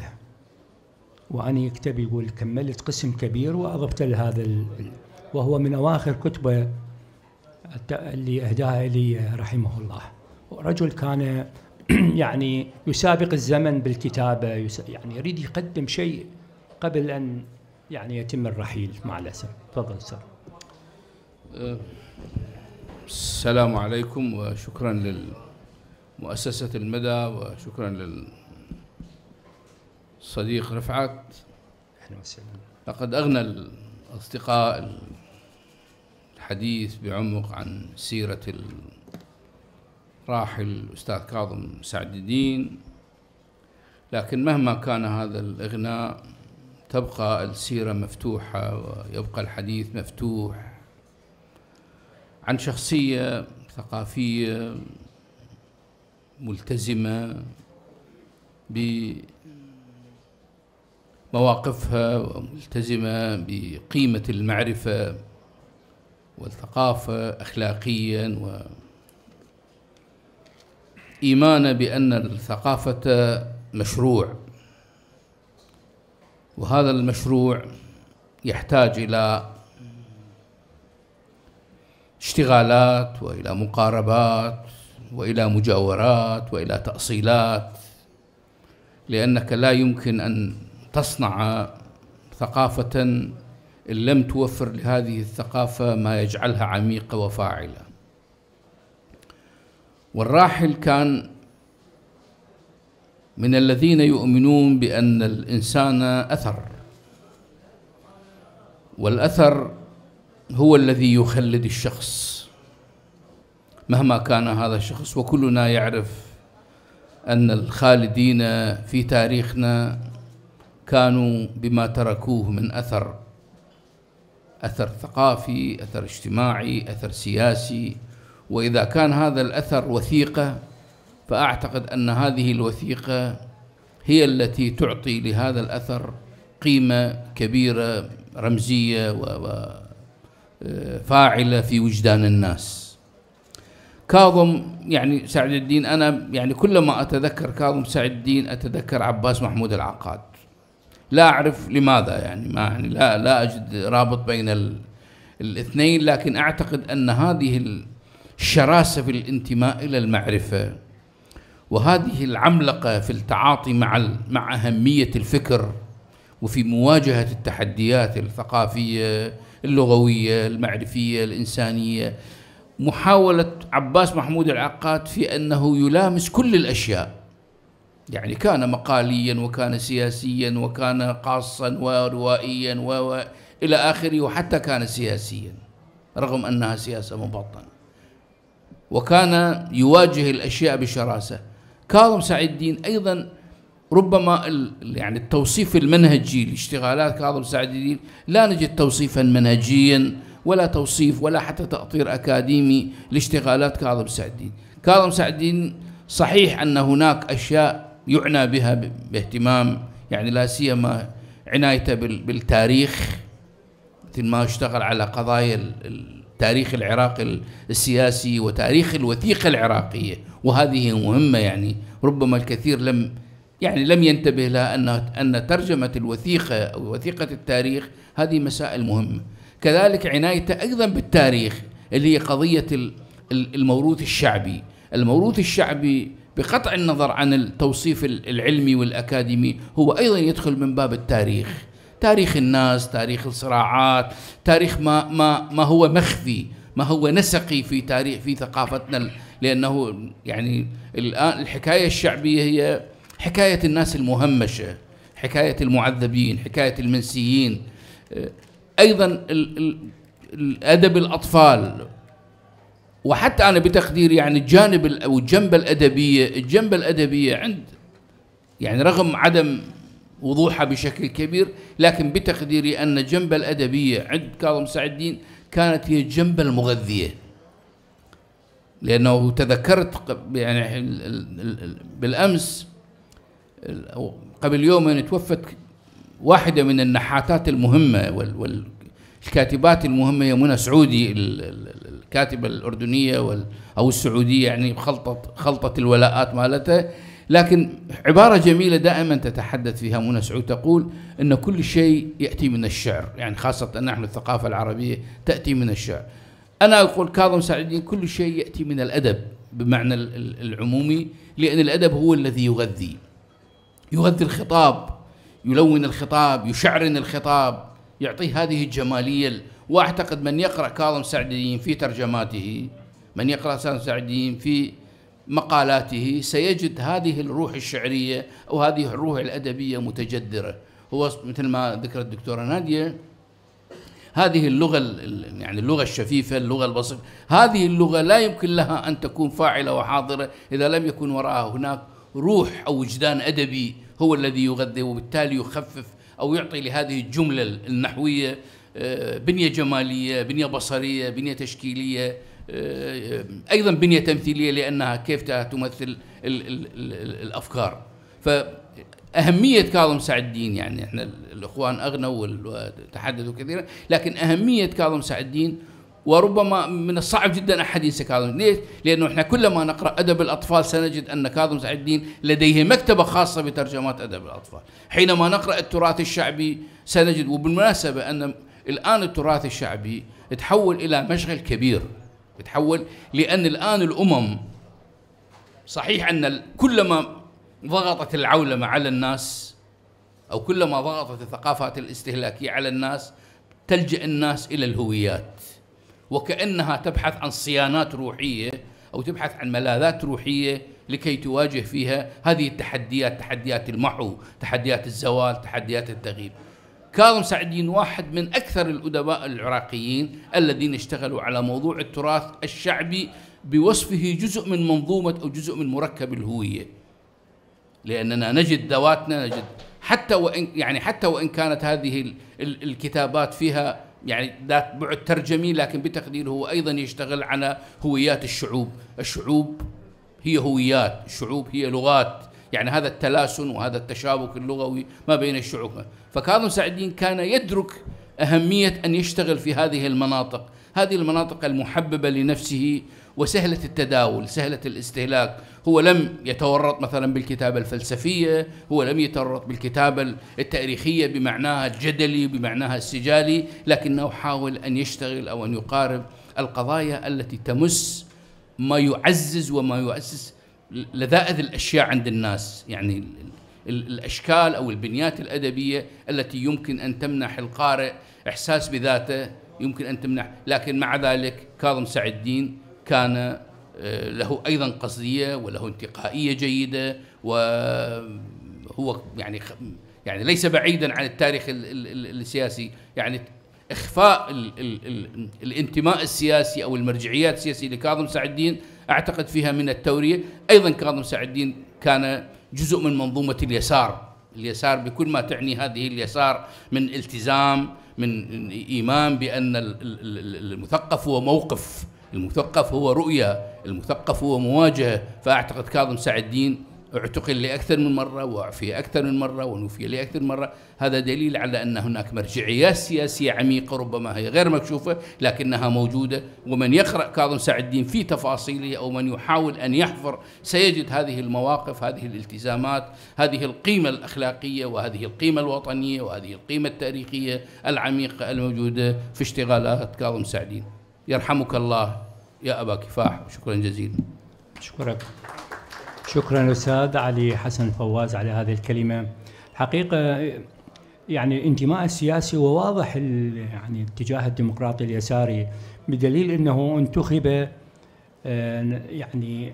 وأنا يكتب يقول كملت قسم كبير وأضفت لهذا وهو من أواخر كتبة اللي أهداها لي رحمه الله. رجل كان يعني يسابق الزمن بالكتابة يعني يريد يقدم شيء قبل أن يعني يتم الرحيل مع الأسف. تفضل سر. السلام عليكم وشكرا للمؤسسة المدى وشكرا للصديق رفعت. لقد أغنى الأصدقاء الحديث بعمق عن سيرة الراحل الأستاذ كاظم سعد الدين. لكن مهما كان هذا الإغناء تبقى السيرة مفتوحة ويبقى الحديث مفتوح. عن شخصية ثقافية ملتزمة بمواقفها وملتزمة بقيمة المعرفة والثقافة أخلاقيا و إيمانا بأن الثقافة مشروع. وهذا المشروع يحتاج إلى اشتغالات وإلى مقاربات وإلى مجاورات وإلى تأصيلات لأنك لا يمكن أن تصنع ثقافة إن لم توفر لهذه الثقافة ما يجعلها عميقة وفاعلة. والراحل كان من الذين يؤمنون بأن الإنسان أثر. والأثر هو الذي يخلد الشخص. مهما كان هذا الشخص وكلنا يعرف أن الخالدين في تاريخنا كانوا بما تركوه من أثر. أثر ثقافي أثر اجتماعي أثر سياسي. وإذا كان هذا الأثر وثيقة فأعتقد أن هذه الوثيقة هي التي تعطي لهذا الأثر قيمة كبيرة رمزية و آه، فاعلة في وجدان الناس. كاظم يعني سعد الدين أنا يعني كلما أتذكر كاظم سعد الدين أتذكر عباس محمود العقاد. لا أعرف لماذا يعني ما يعني لا لا أجد رابط بين الاثنين لكن أعتقد أن هذه الشراسة في الانتماء إلى المعرفة وهذه العملقة في التعاطي مع مع أهمية الفكر وفي مواجهة التحديات الثقافية اللغوية المعرفية الإنسانية. محاولة عباس محمود العقاد في أنه يلامس كل الأشياء. يعني كان مقاليا وكان سياسيا وكان قاصا وروائيا و إلى آخره وحتى كان سياسيا رغم أنها سياسة مبطنة. وكان يواجه الأشياء بشراسة. كاظم سعيد الدين أيضا ربما يعني التوصيف المنهجي لاشتغالات كاظم سعيد الدين لا نجد توصيفا منهجيا ولا توصيف ولا حتى تأطير أكاديمي لاشتغالات كاظم سعيد الدين. كاظم سعيد الدين صحيح أن هناك أشياء يعنى بها باهتمام يعني لا سيما عنايته بالتاريخ مثل ما اشتغل على قضايا التاريخ العراقي السياسي وتاريخ الوثيقة العراقية. وهذه مهمة يعني. ربما الكثير لم يعني لم ينتبه لها أن أن ترجمة الوثيقة أو وثيقة التاريخ هذه مسائل مهمة. كذلك عنايته أيضا بالتاريخ اللي هي قضية الموروث الشعبي. الموروث الشعبي بقطع النظر عن التوصيف العلمي والأكاديمي هو أيضا يدخل من باب التاريخ. تاريخ الناس تاريخ الصراعات تاريخ ما, ما, ما هو مخفي ما هو نسقي في تاريخ في ثقافتنا لأنه يعني الآن الحكاية الشعبية هي حكاية الناس المهمشة حكاية المعذبين حكاية المنسيين. أيضا الأدب الأطفال. وحتى أنا بتقديري يعني الجانب أو الجنبة الأدبية الجنبة الأدبية عند يعني رغم عدم وضوحها بشكل كبير لكن بتقديري أن الجنبة الأدبية عند كاظم سعد الدين كانت هي الجنبة المغذية. لأنه تذكرت يعني بالأمس قبل يومين توفت واحدة من النحاتات المهمة والكاتبات المهمة هي منى سعودي الكاتبة الأردنية أو السعودية يعني خلطة خلطة الولاءات مالتها. لكن عبارة جميلة دائما تتحدث فيها منى سعود تقول أن كل شيء يأتي من الشعر يعني خاصة نحن الثقافة العربية تأتي من الشعر. أنا أقول كاظم سعيدين كل شيء يأتي من الأدب بمعنى العمومي لأن الأدب هو الذي يغذي. يغذي الخطاب يلون الخطاب يشعرن الخطاب يعطيه هذه الجمالية وأعتقد من يقرأ كاظم سعدين في ترجماته من يقرأ كاظم سعدين في مقالاته سيجد هذه الروح الشعرية أو هذه الروح الأدبية متجدرة هو مثل ما ذكرت الدكتورة نادية هذه اللغة يعني اللغة الشفيفة اللغة البسيطة هذه اللغة لا يمكن لها أن تكون فاعلة وحاضرة إذا لم يكن وراءها هناك روح أو وجدان أدبي هو الذي يغذي وبالتالي يخفف أو يعطي لهذه الجملة النحوية آه، بنية جمالية بنية بصرية بنية تشكيلية. آه، أيضا بنية تمثيلية لأنها كيف تمثل ال ال ال الأفكار. فأهمية كاظم سعد الدين يعني إحنا الإخوان اغنوا وتحدثوا كثيرا لكن أهمية كاظم سعد الدين وربما من الصعب جدا أحد ينسى كاظم. ليش؟ لأنه إحنا كلما نقرأ أدب الأطفال سنجد أن كاظم سعد الدين لديه مكتبة خاصة بترجمات أدب الأطفال، حينما نقرأ التراث الشعبي سنجد وبالمناسبة أن الآن التراث الشعبي تحول إلى مشغل كبير. بتحول لأن الآن الأمم صحيح أن كلما ضغطت العولمة على الناس أو كلما ضغطت الثقافات الاستهلاكية على الناس تلجأ الناس إلى الهويات. وكأنها تبحث عن صيانات روحية أو تبحث عن ملاذات روحية لكي تواجه فيها هذه التحديات تحديات المحو تحديات الزوال تحديات التغيير. كاظم سعدين واحد من أكثر الأدباء العراقيين الذين اشتغلوا على موضوع التراث الشعبي بوصفه جزء من منظومة أو جزء من مركب الهوية. لأننا نجد ذواتنا نجد حتى وإن يعني حتى وإن كانت هذه الكتابات فيها يعني ذات بعد ترجمي لكن بتقديره هو أيضا يشتغل على هويات الشعوب. الشعوب هي هويات الشعوب هي لغات. يعني هذا التلاسن وهذا التشابك اللغوي ما بين الشعوب. فكاظم سعد الدين كان يدرك أهمية أن يشتغل في هذه المناطق. هذه المناطق المحببة لنفسه وسهلة التداول سهلة الاستهلاك. هو لم يتورط مثلا بالكتابة الفلسفية هو لم يتورط بالكتابة التاريخية بمعناها الجدلي بمعناها السجالي لكنه حاول أن يشتغل أو أن يقارب القضايا التي تمس ما يعزز وما يؤسس لذائذ الأشياء عند الناس. يعني الأشكال أو البنيات الأدبية التي يمكن أن تمنح القارئ إحساس بذاته يمكن أن تمنح. لكن مع ذلك كاظم سعد الدين كان آه، له أيضا قصدية وله انتقائية جيدة وهو يعني يعني ليس بعيدا عن التاريخ السياسي. يعني إخفاء ال ال ال الانتماء السياسي أو المرجعيات السياسية لكاظم سعد الدين أعتقد فيها من التورية. أيضا كاظم سعد الدين كان جزء من منظومة اليسار. اليسار بكل ما تعني هذه اليسار من التزام من إيمان بأن المثقف هو موقف. المثقف هو رؤية المثقف هو مواجهة. فأعتقد كاظم سعد الدين اعتقل لأكثر من مرة وأعفي أكثر من مرة ونوفي لأكثر من مرة. هذا دليل على أن هناك مرجعيات سياسية عميقة ربما هي غير مكشوفة لكنها موجودة. ومن يقرأ كاظم سعد الدين في تفاصيله أو من يحاول أن يحفر سيجد هذه المواقف هذه الالتزامات هذه القيمة الأخلاقية وهذه القيمة الوطنية وهذه القيمة التاريخية العميقة الموجودة في اشتغالات كاظم سعد الدين يرحمك الله يا أبا كفاح. شكرا جزيلا. شكرا. شكرا أستاذ علي حسن فواز على هذه الكلمة. الحقيقة يعني الانتماء السياسي وواضح يعني اتجاه الديمقراطي اليساري بدليل إنه انتخب آه، يعني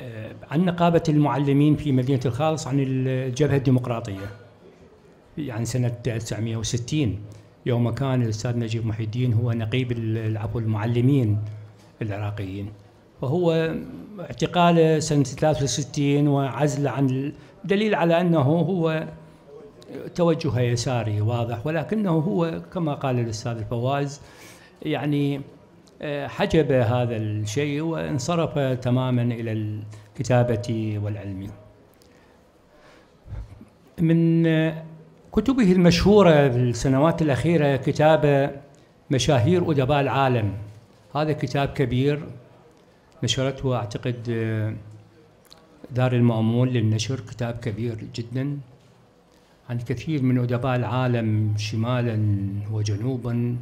آه، عن نقابة المعلمين في مدينة الخالص عن الجبهة الديمقراطية. يعني سنة 1960 يوم كان الأستاذ نجيب محي الدين هو نقيب العفو المعلمين العراقيين. وهو اعتقاله سنة 63 وعزل عن دليل على أنه هو توجه يساري واضح. ولكنه هو كما قال الأستاذ الفواز يعني آه، حجب هذا الشيء وانصرف تماما إلى الكتابة والعلم. من كتبه المشهورة في السنوات الأخيرة كتاب مشاهير أدباء العالم. هذا كتاب كبير. نشرته أعتقد دار المأمون للنشر كتاب كبير جدا عن كثير من أدباء العالم شمالا وجنوبا.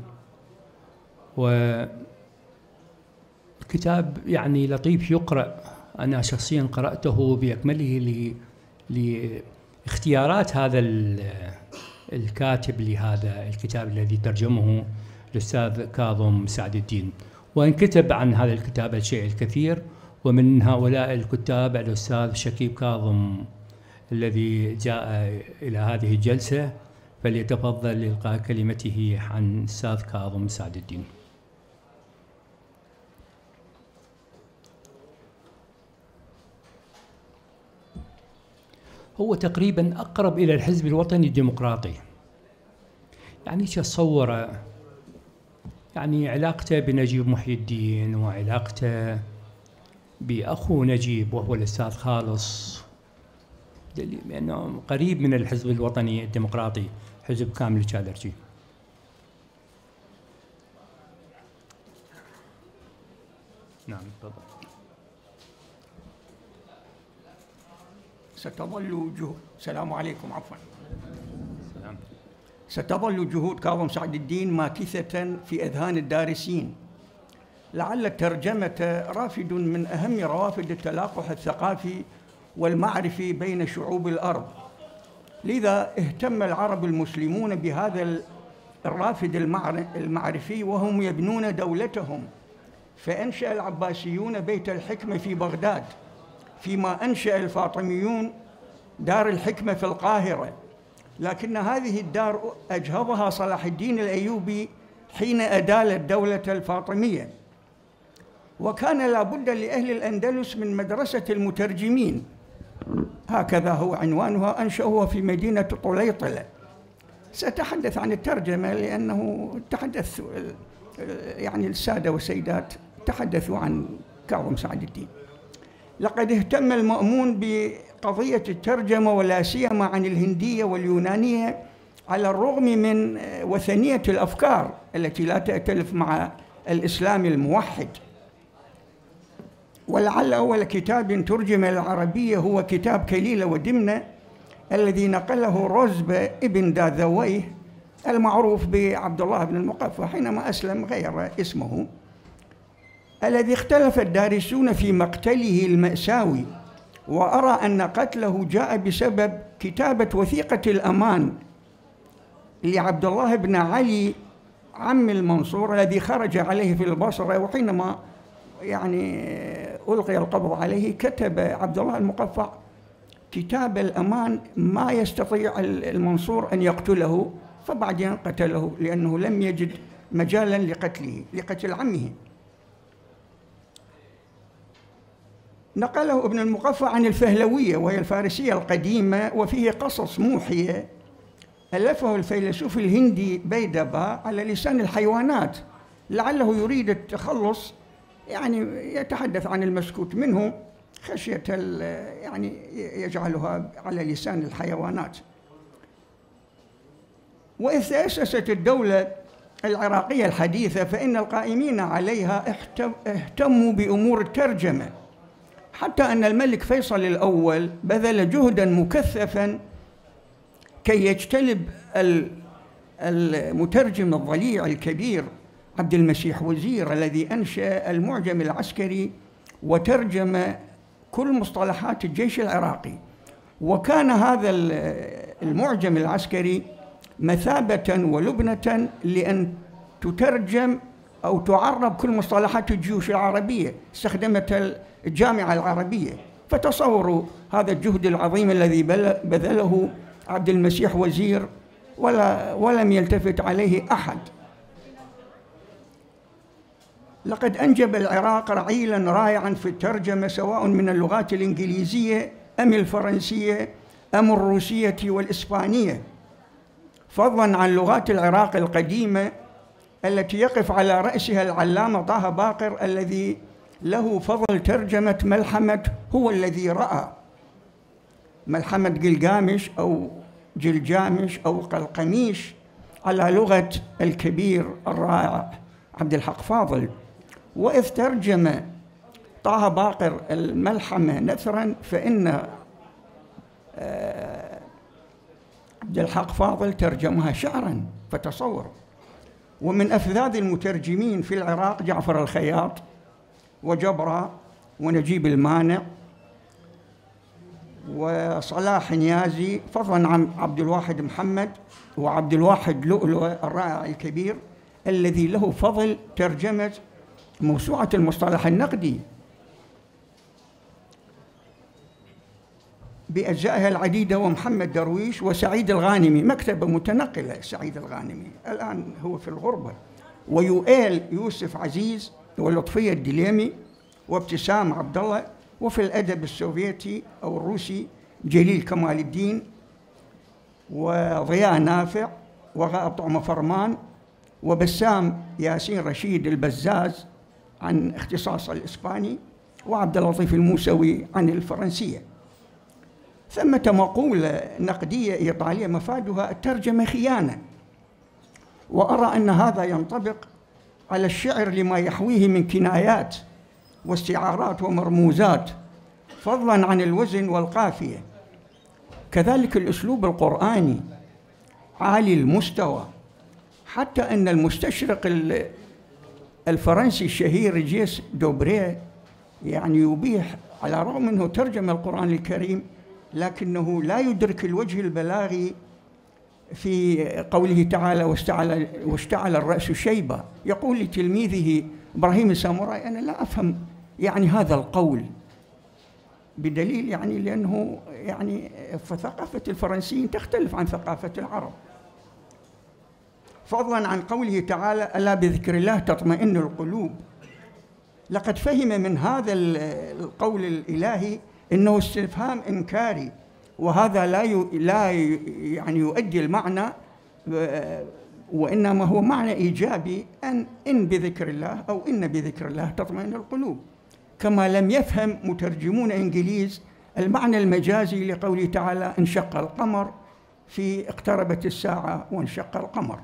و كتاب يعني لطيف يقرأ. أنا شخصيا قرأته بأكمله لاختيارات هذا الكاتب لهذا الكتاب الذي ترجمه الأستاذ كاظم سعد الدين. وإن كتب عن هذا الكتاب الشيء الكثير ومن هؤلاء الكتاب الأستاذ شكيب كاظم الذي جاء إلى هذه الجلسة فليتفضل لإلقاء كلمته عن الأستاذ كاظم سعد الدين. هو تقريبا أقرب إلى الحزب الوطني الديمقراطي. يعني تصور يعني علاقته بنجيب محي الدين وعلاقته بأخو نجيب وهو الأستاذ خالص. لأنه قريب من الحزب الوطني الديمقراطي. حزب كامل الشالرجي نعم تفضل. ستظل جهود السلام عليكم عفوا. ستظل جهود كاظم سعد الدين ماكثة في أذهان الدارسين. لعل الترجمة رافد من أهم روافد التلاقح الثقافي والمعرفي بين شعوب الأرض. لذا اهتم العرب المسلمون بهذا الرافد المعرفي وهم يبنون دولتهم. فأنشأ العباسيون بيت الحكمة في بغداد فيما أنشأ الفاطميون دار الحكمة في القاهرة. لكن هذه الدار أجهضها صلاح الدين الأيوبي حين أدال الدولة الفاطمية. وكان لابد لأهل الأندلس من مدرسة المترجمين. هكذا هو عنوانها أنشأوها في مدينة طليطلة سأتحدث عن الترجمة لأنه تحدث يعني السادة والسيدات تحدثوا عن كاظم سعد الدين. لقد اهتم المأمون بقضية الترجمة ولا سيما عن الهندية واليونانية على الرغم من وثنية الأفكار التي لا تأتلف مع الإسلام الموحد. ولعل أول كتاب ترجم العربية هو كتاب كليلة ودمنة الذي نقله رزب ابن داذويه المعروف بعبد الله بن المقفى حينما أسلم غير اسمه الذي اختلف الدارسون في مقتله المأساوي. وأرى أن قتله جاء بسبب كتابة وثيقة الأمان لعبد الله بن علي عم المنصور الذي خرج عليه في البصرة وحينما يعني ألقي القبض عليه كتب عبد الله المقفع كتاب الأمان ما يستطيع المنصور أن يقتله فبعدين قتله لأنه لم يجد مجالا لقتله لقتل عمه. نقله ابن المقفع عن الفهلوية وهي الفارسية القديمة وفيه قصص موحية. ألفه الفيلسوف الهندي بيدبا على لسان الحيوانات لعله يريد التخلص يعني يتحدث عن المسكوت منه خشية يعني يجعلها على لسان الحيوانات. وإذ تأسست الدولة العراقية الحديثة فإن القائمين عليها اهتموا بأمور الترجمة. حتى أن الملك فيصل الأول بذل جهدا مكثفا كي يجتلب المترجم الضليع الكبير عبد المسيح وزير الذي أنشأ المعجم العسكري وترجم كل مصطلحات الجيش العراقي. وكان هذا المعجم العسكري مثابة ولبنة لأن تترجم أو تعرب كل مصطلحات الجيوش العربية استخدمت الجامعة العربية. فتصوروا هذا الجهد العظيم الذي بذله عبد المسيح وزير ولا ولم يلتفت عليه أحد. لقد أنجب العراق رعيلا رائعا في الترجمة سواء من اللغات الإنجليزية أم الفرنسية أم الروسية والإسبانية. فضلا عن لغات العراق القديمة التي يقف على رأسها العلامة طه باقر الذي له فضل ترجمة ملحمة هو الذي رأى. ملحمة قلقامش أو جلجامش أو قلقميش على لغة الكبير الرائع عبد الحق فاضل. وإذ ترجم طه باقر الملحمة نثرا فإن آه، عبد الحق فاضل ترجمها شعرا فتصور. ومن أفذاذ المترجمين في العراق جعفر الخياط وجبرة ونجيب المانع وصلاح نيازي فضلا عن عبد الواحد محمد وعبد الواحد لؤلؤ الرائع الكبير الذي له فضل ترجمة موسوعة المصطلح النقدي. بأجزائها العديدة ومحمد درويش وسعيد الغانمي مكتبة متنقلة سعيد الغانمي. الآن هو في الغربة. ويؤيل يوسف عزيز ولطفية الدليمي وابتسام عبد الله وفي الأدب السوفيتي أو الروسي جليل كمال الدين وضياء نافع وغائب طعمة فرمان وبسام ياسين رشيد البزاز عن اختصاص الإسباني وعبد اللطيف الموسوي عن الفرنسية. ثمة مقولة نقدية إيطالية مفادها الترجمة خيانة. وأرى أن هذا ينطبق على الشعر لما يحويه من كنايات واستعارات ومرموزات فضلا عن الوزن والقافية. كذلك الأسلوب القرآني عالي المستوى حتى أن المستشرق الفرنسي الشهير ريجيس دوبريه يعني يبيح على الرغم أنه ترجم القرآن الكريم لكنه لا يدرك الوجه البلاغي في قوله تعالى واشتعل, واشتعل الرأس شيبة. يقول لتلميذه إبراهيم الساموراي أنا لا أفهم يعني هذا القول بدليل يعني لأنه يعني فثقافة الفرنسيين تختلف عن ثقافة العرب. فضلا عن قوله تعالى ألا بذكر الله تطمئن القلوب؟ لقد فهم من هذا القول الإلهي أنه استفهام إنكاري. وهذا لا لا يعني يؤدي المعنى وإنما هو معنى إيجابي أن إن بذكر الله أو إن بذكر الله تطمئن القلوب. كما لم يفهم مترجمون إنجليز المعنى المجازي لقوله تعالى انشق القمر في اقتربت الساعة وانشق القمر.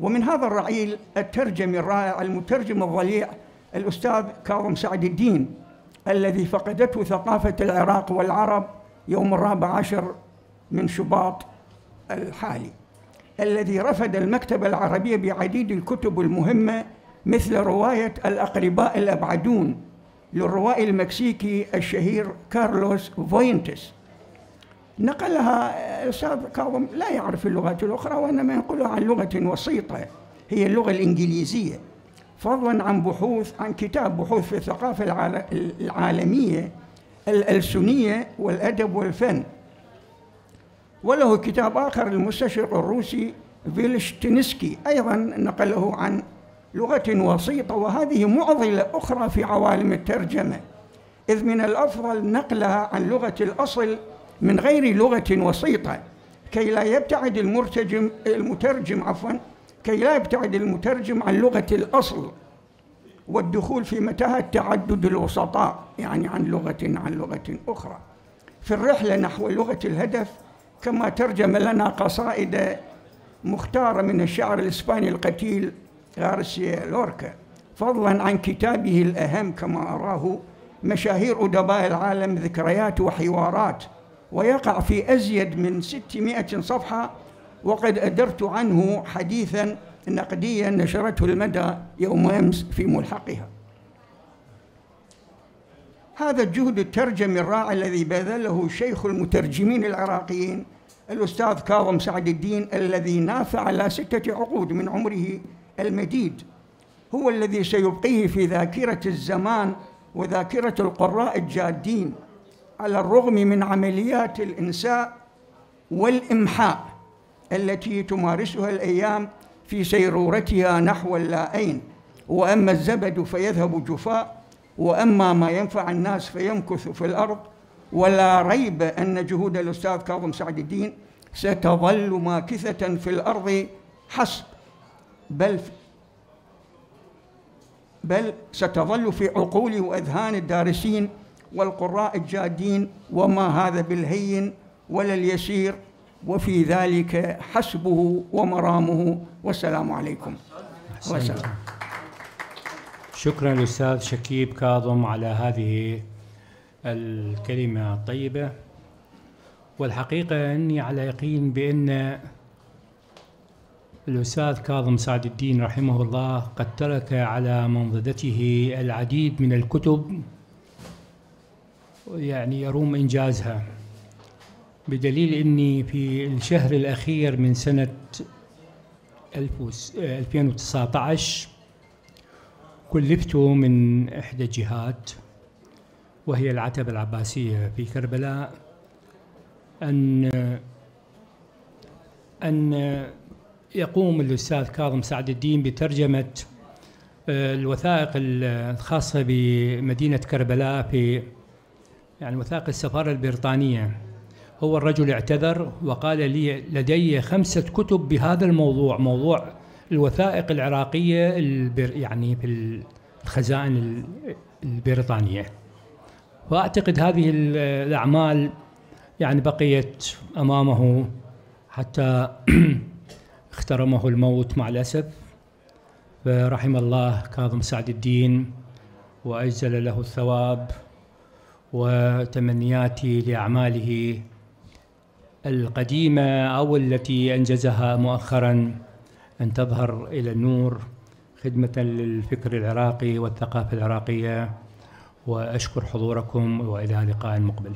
ومن هذا الرعيل الترجمي الرائع المترجم الضليع الأستاذ كاظم سعد الدين. الذي فقدته ثقافة العراق والعرب يوم الرابع عشر من شباط الحالي الذي رفد المكتبة العربية بعديد الكتب المهمة مثل رواية الأقرباء الأبعدون للروائي المكسيكي الشهير كارلوس فوينتس. نقلها الأستاذ كاظم لا يعرف اللغات الأخرى وإنما ينقلها عن لغة وسيطة هي اللغة الإنجليزية. فضلا عن بحوث عن كتاب بحوث في الثقافة العالمية الألسنية والأدب والفن. وله كتاب آخر للمستشرق الروسي فيلشتينسكي أيضا نقله عن لغة وسيطة وهذه معضلة أخرى في عوالم الترجمة. إذ من الأفضل نقلها عن لغة الأصل من غير لغة وسيطة كي لا يبتعد المرتجم المترجم عفوا كي لا يبتعد المترجم عن لغة الأصل والدخول في متاهة تعدد الوسطاء يعني عن لغة عن لغة أخرى. في الرحلة نحو لغة الهدف كما ترجم لنا قصائد مختارة من الشعر الإسباني القتيل غارسيا لوركا. فضلا عن كتابه الأهم كما أراه مشاهير أدباء العالم ذكريات وحوارات ويقع في أزيد من 600 صفحة وقد أدرت عنه حديثا نقديا نشرته المدى يوم أمس في ملحقها. هذا الجهد الترجمي الراعي الذي بذله شيخ المترجمين العراقيين الأستاذ كاظم سعد الدين الذي نافع على ستة عقود من عمره المديد هو الذي سيبقيه في ذاكرة الزمان وذاكرة القراء الجادين على الرغم من عمليات الإنساء والإمحاء. التي تمارسها الأيام في سيرورتها نحو اللائين. وأما الزبد فيذهب جفاء وأما ما ينفع الناس فيمكث في الأرض. ولا ريب أن جهود الأستاذ كاظم سعد الدين ستظل ماكثة في الأرض حسب بل بل ستظل في عقول وأذهان الدارسين والقراء الجادين وما هذا بالهين ولا اليسير وفي ذلك حسبه ومرامه والسلام عليكم. والسلام. شكرا أستاذ شكيب كاظم على هذه الكلمة الطيبة. والحقيقة أني على يقين بأن الأستاذ كاظم سعد الدين رحمه الله قد ترك على منضدته العديد من الكتب يعني يروم إنجازها. بدليل أني في الشهر الأخير من سنة 2019 كلفت من إحدى الجهات وهي العتبة العباسية في كربلاء أن أن يقوم الأستاذ كاظم سعد الدين بترجمة آه، الوثائق الخاصة بمدينة كربلاء في يعني وثائق السفارة البريطانية. هو الرجل اعتذر وقال لي لدي خمسة كتب بهذا الموضوع موضوع الوثائق العراقية يعني في الخزائن البريطانية. وأعتقد هذه الأعمال يعني بقيت أمامه حتى اخترمه الموت مع الأسف. فرحم الله كاظم سعد الدين وأجزل له الثواب وتمنياتي لأعماله القديمة أو التي أنجزها مؤخرا. أن تظهر إلى النور خدمة للفكر العراقي والثقافة العراقية. وأشكر حضوركم وإلى لقاء مقبل.